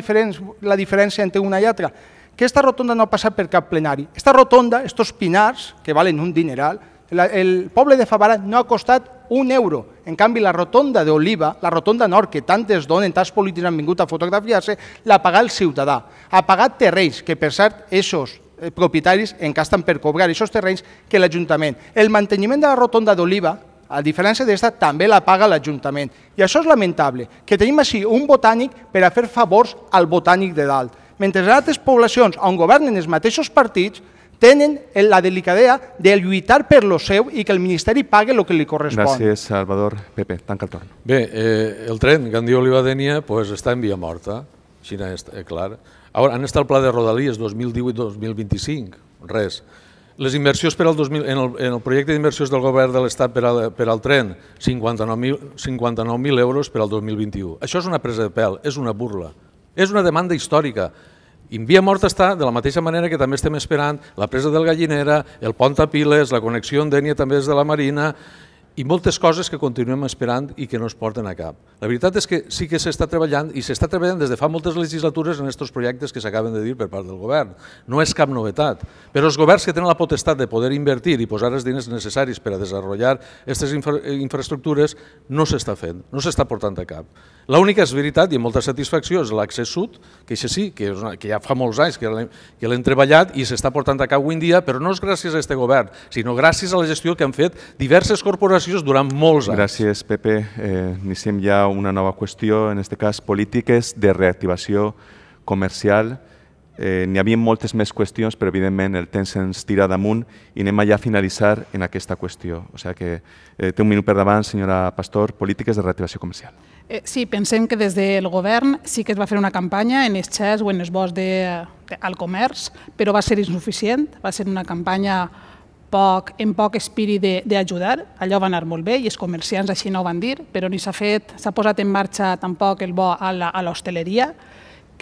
la diferència entre una i altra? Que esta rotonda no ha passat per cap plenari. Esta rotonda, estos pinars, que valen un dineral, la, el poble de Favara no ha costat un euro. En canvi, la rotonda d'Oliva, la rotonda nord, que tantes donen, tants polítics han vingut a fotografiar-se, l'ha pagat el ciutadà. Ha pagat terrenys, que per cert, esos eh, propietaris encasten per cobrar aquests terrenys que l'Ajuntament. El manteniment de la rotonda d'Oliva, a diferència d'esta, també la paga l'Ajuntament. I això és lamentable, que tenim així un botànic per a fer favors al botànic de dalt. Mentre en altres poblacions on governen els mateixos partits, tenen la delicadea de lluitar per lo seu i que el Ministeri pague el que li correspon. Gràcies, Salvador. Pepe, tanca el torn. Bé, eh, el tren Gandia-Olivadènia pues, està en via morta, així és eh, clar. Ara, han estat el pla de Rodalies 2018-2025? Res. Les inversions per al 2000, en, el, en el projecte d'inversions del govern de l'Estat per, al, per al tren, 59.000 59 euros per al 2021. Això és una presa de pèl, és una burla. És una demanda històrica. I en via morta està, de la mateixa manera que també estem esperant la presa del Gallinera, el pont a Piles, la connexió amb Dènia també és de la Marina, i moltes coses que continuem esperant i que no es porten a cap. La veritat és que sí que s'està treballant i s'està treballant des de fa moltes legislatures en aquests projectes que s'acaben de dir per part del govern. No és cap novetat, però els governs que tenen la potestat de poder invertir i posar els diners necessaris per a desenvolupar aquestes infra infraestructures no s'està fent, no s'està portant a cap. L'única és veritat i amb molta satisfacció és l'accés sud, que això sí, que, una, que ja fa molts anys que l'hem treballat i s'està portant a cap avui en dia, però no és gràcies a aquest govern, sinó gràcies a la gestió que han fet diverses corporacions durant molts anys. Gràcies, Pepe. Eh, iniciem ja una nova qüestió, en aquest cas polítiques de reactivació comercial. Eh, N'hi havia moltes més qüestions, però evidentment el temps ens tira damunt i anem allà a finalitzar en aquesta qüestió. O sigui que eh, té un minut per davant, senyora Pastor, polítiques de reactivació comercial. Eh, sí, pensem que des del govern sí que es va fer una campanya en els xats o en els boscs de, de, al comerç, però va ser insuficient, va ser una campanya poc, en poc espírit d'ajudar, allò va anar molt bé i els comerciants així no ho van dir, però ni s'ha fet, s'ha posat en marxa tampoc el bo a l'hostaleria,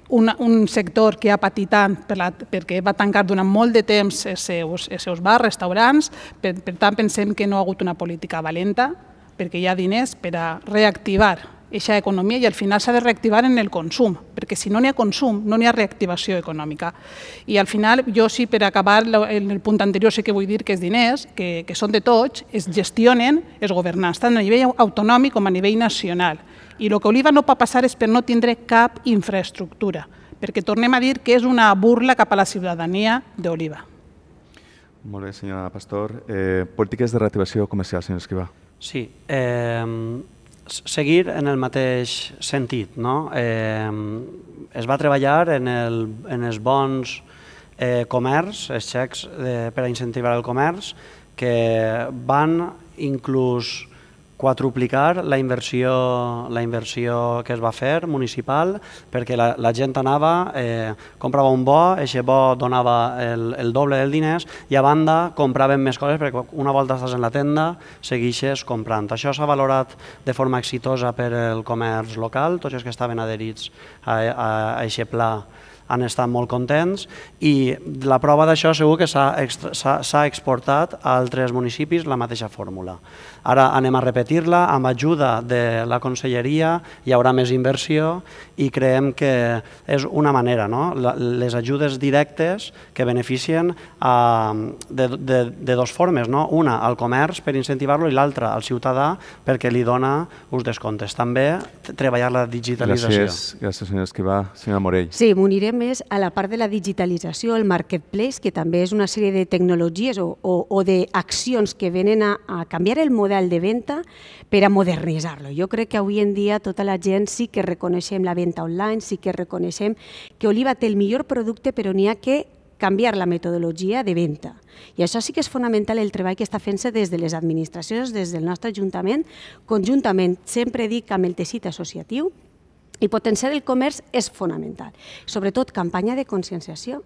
un, un sector que ha patit tant per la, perquè va tancar durant molt de temps els seus, els seus bars, restaurants, per, per tant pensem que no ha hagut una política valenta, perquè hi ha diners per a reactivar aquesta economia i al final s'ha de reactivar en el consum, perquè si no n'hi ha consum no n'hi ha reactivació econòmica. I al final jo sí, per acabar en el punt anterior sí que vull dir que els diners, que, que són de tots, es gestionen els governants, tant a nivell autonòmic com a nivell nacional. I el que Oliva no pot passar és per no tindre cap infraestructura, perquè tornem a dir que és una burla cap a la ciutadania d'Oliva. Molt bé, senyora Pastor. Eh, polítiques de reactivació comercial, senyor Escrivà. Sí, eh, seguir en el mateix sentit. No? Eh, es va treballar en, el, en els bons eh, comerç, els xecs de, per a incentivar el comerç, que van inclús quadruplicar la inversió, la inversió que es va fer municipal perquè la, la gent anava, eh, comprava un bo, aquest bo donava el, el doble del diners i a banda compraven més coses perquè una volta estàs en la tenda segueixes comprant. Això s'ha valorat de forma exitosa per el comerç local, tots els que estaven adherits a, a, a aquest pla han estat molt contents i la prova d'això segur que s'ha exportat a altres municipis la mateixa fórmula. Ara anem a repetir-la, amb ajuda de la conselleria hi haurà més inversió i creiem que és una manera, no? les ajudes directes que beneficien a, de, de, de dues formes, no? una al comerç per incentivar-lo i l'altra al ciutadà perquè li dona uns descomptes. També treballar la digitalització. Gràcies, gràcies senyor Esquivà. Senyora Morell. Sí, m'unirem més a la part de la digitalització, el marketplace, que també és una sèrie de tecnologies o, o, o d'accions que venen a, a canviar el model model de venda per a modernitzar-lo. Jo crec que avui en dia tota la gent sí que reconeixem la venda online, sí que reconeixem que Oliva té el millor producte, però n'hi ha que canviar la metodologia de venda. I això sí que és fonamental el treball que està fent-se des de les administracions, des del nostre Ajuntament, conjuntament, sempre dic, amb el teixit associatiu, i potenciar el comerç és fonamental. Sobretot, campanya de conscienciació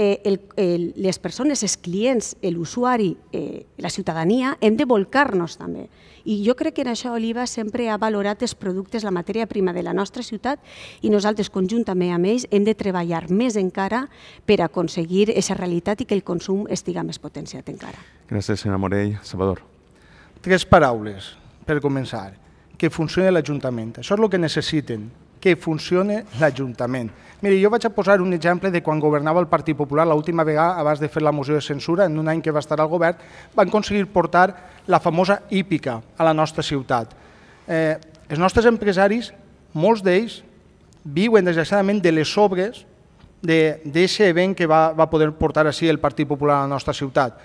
eh, el, el, les persones, els clients, l'usuari, eh, la ciutadania, hem de volcar-nos també. I jo crec que en això Oliva sempre ha valorat els productes, la matèria prima de la nostra ciutat i nosaltres conjuntament amb ells hem de treballar més encara per aconseguir aquesta realitat i que el consum estiga més potenciat encara. Gràcies, senyora Morell. Salvador. Tres paraules per començar. Que funcioni l'Ajuntament. Això és el que necessiten, que funcione l'Ajuntament. Miri, jo vaig a posar un exemple de quan governava el Partit Popular, l'última vegada, abans de fer la moció de censura, en un any que va estar al govern, van aconseguir portar la famosa hípica a la nostra ciutat. Eh, els nostres empresaris, molts d'ells, viuen desgraciadament de les sobres d'aquest event que va, va poder portar així el Partit Popular a la nostra ciutat.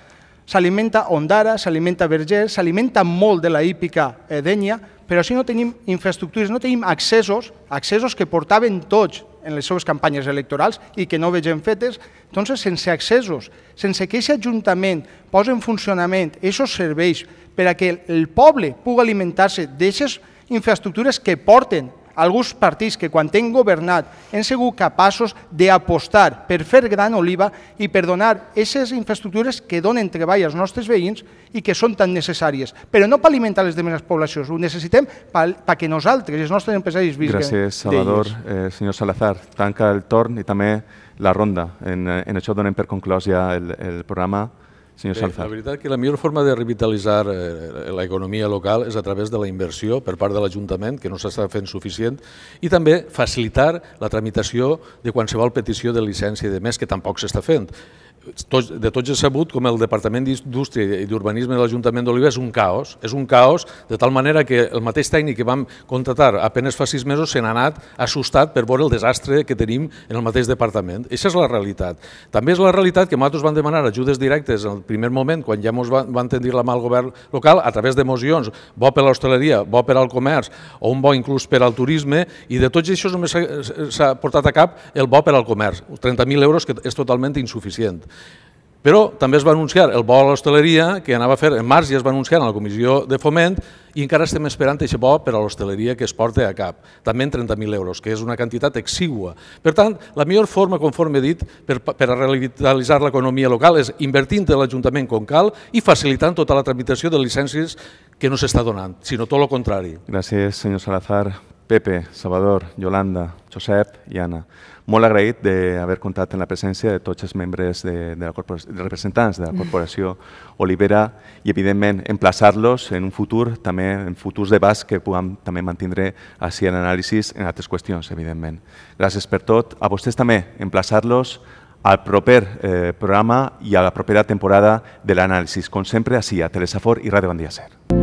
S'alimenta Ondara, s'alimenta Verger, s'alimenta molt de la hípica Dènia, però si no tenim infraestructures, no tenim accessos, accessos que portaven tots en les seves campanyes electorals i que no vegem fetes, doncs sense accessos, sense que aquest Ajuntament posi en funcionament aquests serveis per a que el poble pugui alimentar-se d'aquestes infraestructures que porten alguns partits que quan tenen governat han sigut capaços d'apostar per fer gran oliva i per donar aquestes infraestructures que donen treball als nostres veïns i que són tan necessàries. Però no per alimentar les demés poblacions, ho necessitem perquè nosaltres, els nostres empresaris, visquen Gràcies, Salvador. Eh, senyor Salazar, tanca el torn i també la ronda. En, en això donem per conclòs ja el, el programa. Senyor Salazar. la veritat que la millor forma de revitalitzar eh, l'economia local és a través de la inversió per part de l'Ajuntament, que no s'està fent suficient, i també facilitar la tramitació de qualsevol petició de llicència de més, que tampoc s'està fent de tots és sabut com el Departament d'Indústria i d'Urbanisme de l'Ajuntament d'Oliva és un caos, és un caos de tal manera que el mateix tècnic que vam contratar apenes fa sis mesos se n'ha anat assustat per veure el desastre que tenim en el mateix departament. Aquesta és la realitat. També és la realitat que nosaltres van demanar ajudes directes en el primer moment, quan ja ens van, van tendir la mà al govern local, a través d'emocions, bo per l'hostaleria, bo per al comerç, o un bo inclús per al turisme, i de tots això només s'ha portat a cap el bo per al comerç, 30.000 euros que és totalment insuficient. Però també es va anunciar el bo a l'hostaleria, que anava a fer en març i es va anunciar en la comissió de foment, i encara estem esperant aquest bo per a l'hostaleria que es porta a cap, també en 30.000 euros, que és una quantitat exigua. Per tant, la millor forma, conforme he dit, per, per a revitalitzar l'economia local és invertint en l'Ajuntament com cal i facilitant tota la tramitació de llicències que no s'està donant, sinó tot el contrari. Gràcies, senyor Salazar. Pepe, Salvador, Yolanda, Josep i Anna molt agraït d'haver comptat amb la presència de tots els membres de, de la de representants de la corporació Olivera i, evidentment, emplaçar-los en un futur, també en futurs debats que puguem també mantindre així en anàlisi en altres qüestions, evidentment. Gràcies per tot. A vostès també, emplaçar-los al proper eh, programa i a la propera temporada de l'anàlisi, com sempre, així a Telesafor i Ràdio Bandia Ser.